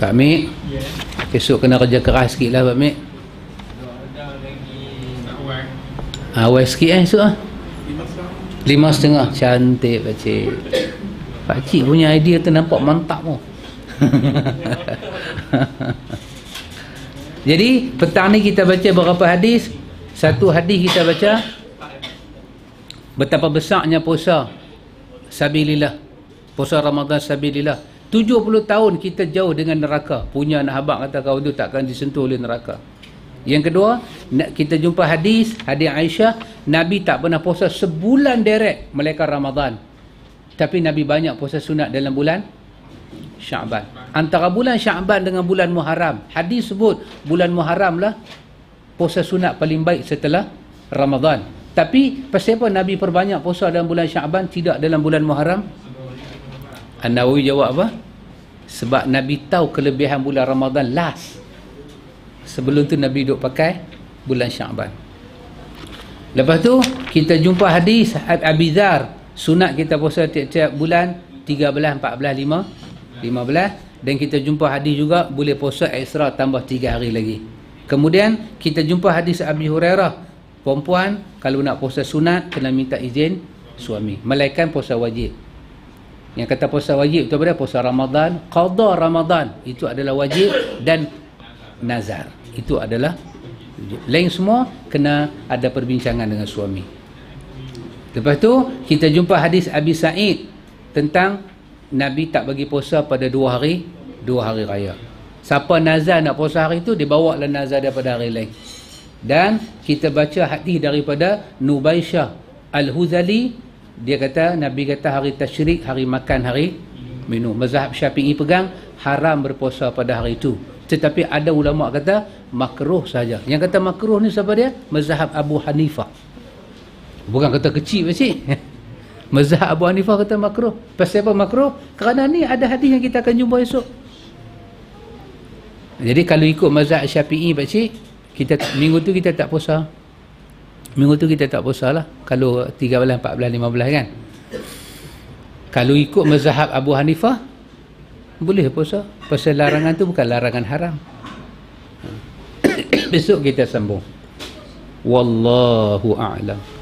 Pak Mik? Yeah. esok kena kerja keras sikit lah Pak Mik. Awal sikit eh esok lah Lima setengah. Cantik pakcik Pakcik punya idea tu nampak mantap pun Jadi petang ni kita baca beberapa hadis Satu hadis kita baca betapa besarnya puasa sabilillah. Puasa Ramadan sabilillah. 70 tahun kita jauh dengan neraka. Punya anak habak kata kau tu takkan disentuh oleh neraka. Yang kedua, kita jumpa hadis, hadis Aisyah, Nabi tak pernah puasa sebulan derek melainkan Ramadan. Tapi Nabi banyak puasa sunat dalam bulan Syaban. Antara bulan Syaban dengan bulan Muharram, hadis sebut bulan Muharram lah puasa sunat paling baik setelah Ramadan. Tapi pasal apa Nabi perbanyak puasa dalam bulan Syaban tidak dalam bulan Muharram? An-Nawawi jawab apa? Sebab Nabi tahu kelebihan bulan Ramadan last. Sebelum tu Nabi duduk pakai bulan Syaban. Lepas tu kita jumpa hadis Abi Dhar sunat kita puasa tiap-tiap bulan 13, 14, 5 15 dan kita jumpa hadis juga boleh puasa ekstra tambah 3 hari lagi. Kemudian kita jumpa hadis Abi Hurairah. Perempuan kalau nak puasa sunat kena minta izin suami. Melainkan puasa wajib. Yang kata puasa wajib itu apa puasa Ramadan. Qada Ramadan. Itu adalah wajib dan nazar. Itu adalah lain semua kena ada perbincangan dengan suami. Lepas tu kita jumpa hadis Abi Sa'id tentang Nabi tak bagi puasa pada dua hari dua hari raya. Siapa nazar nak puasa hari itu dia bawa lah nazar daripada hari lain. Dan kita baca hadis daripada Nubaisyah Al-Huzali. Dia kata Nabi kata hari tashrik hari makan hari minum. Mazhab syafi'i pegang haram berpuasa pada hari itu tetapi ada ulama kata makruh saja. Yang kata makruh ni siapa dia? Mazhab Abu Hanifah bukan kata kecil macam Mazhab Abu Hanifah kata makruh. Pasal apa makruh? Kerana ni ada hadis yang kita akan jumpa esok. Jadi kalau ikut mazhab Syafi'i pak cik, kita minggu tu kita tak puasa. Minggu tu kita tak puasa lah. Kalau 13, 14, 15 kan. Kalau ikut mazhab Abu Hanifah, boleh puasa. Pasal larangan tu bukan larangan haram. Besok kita sambung. Wallahu a'lam.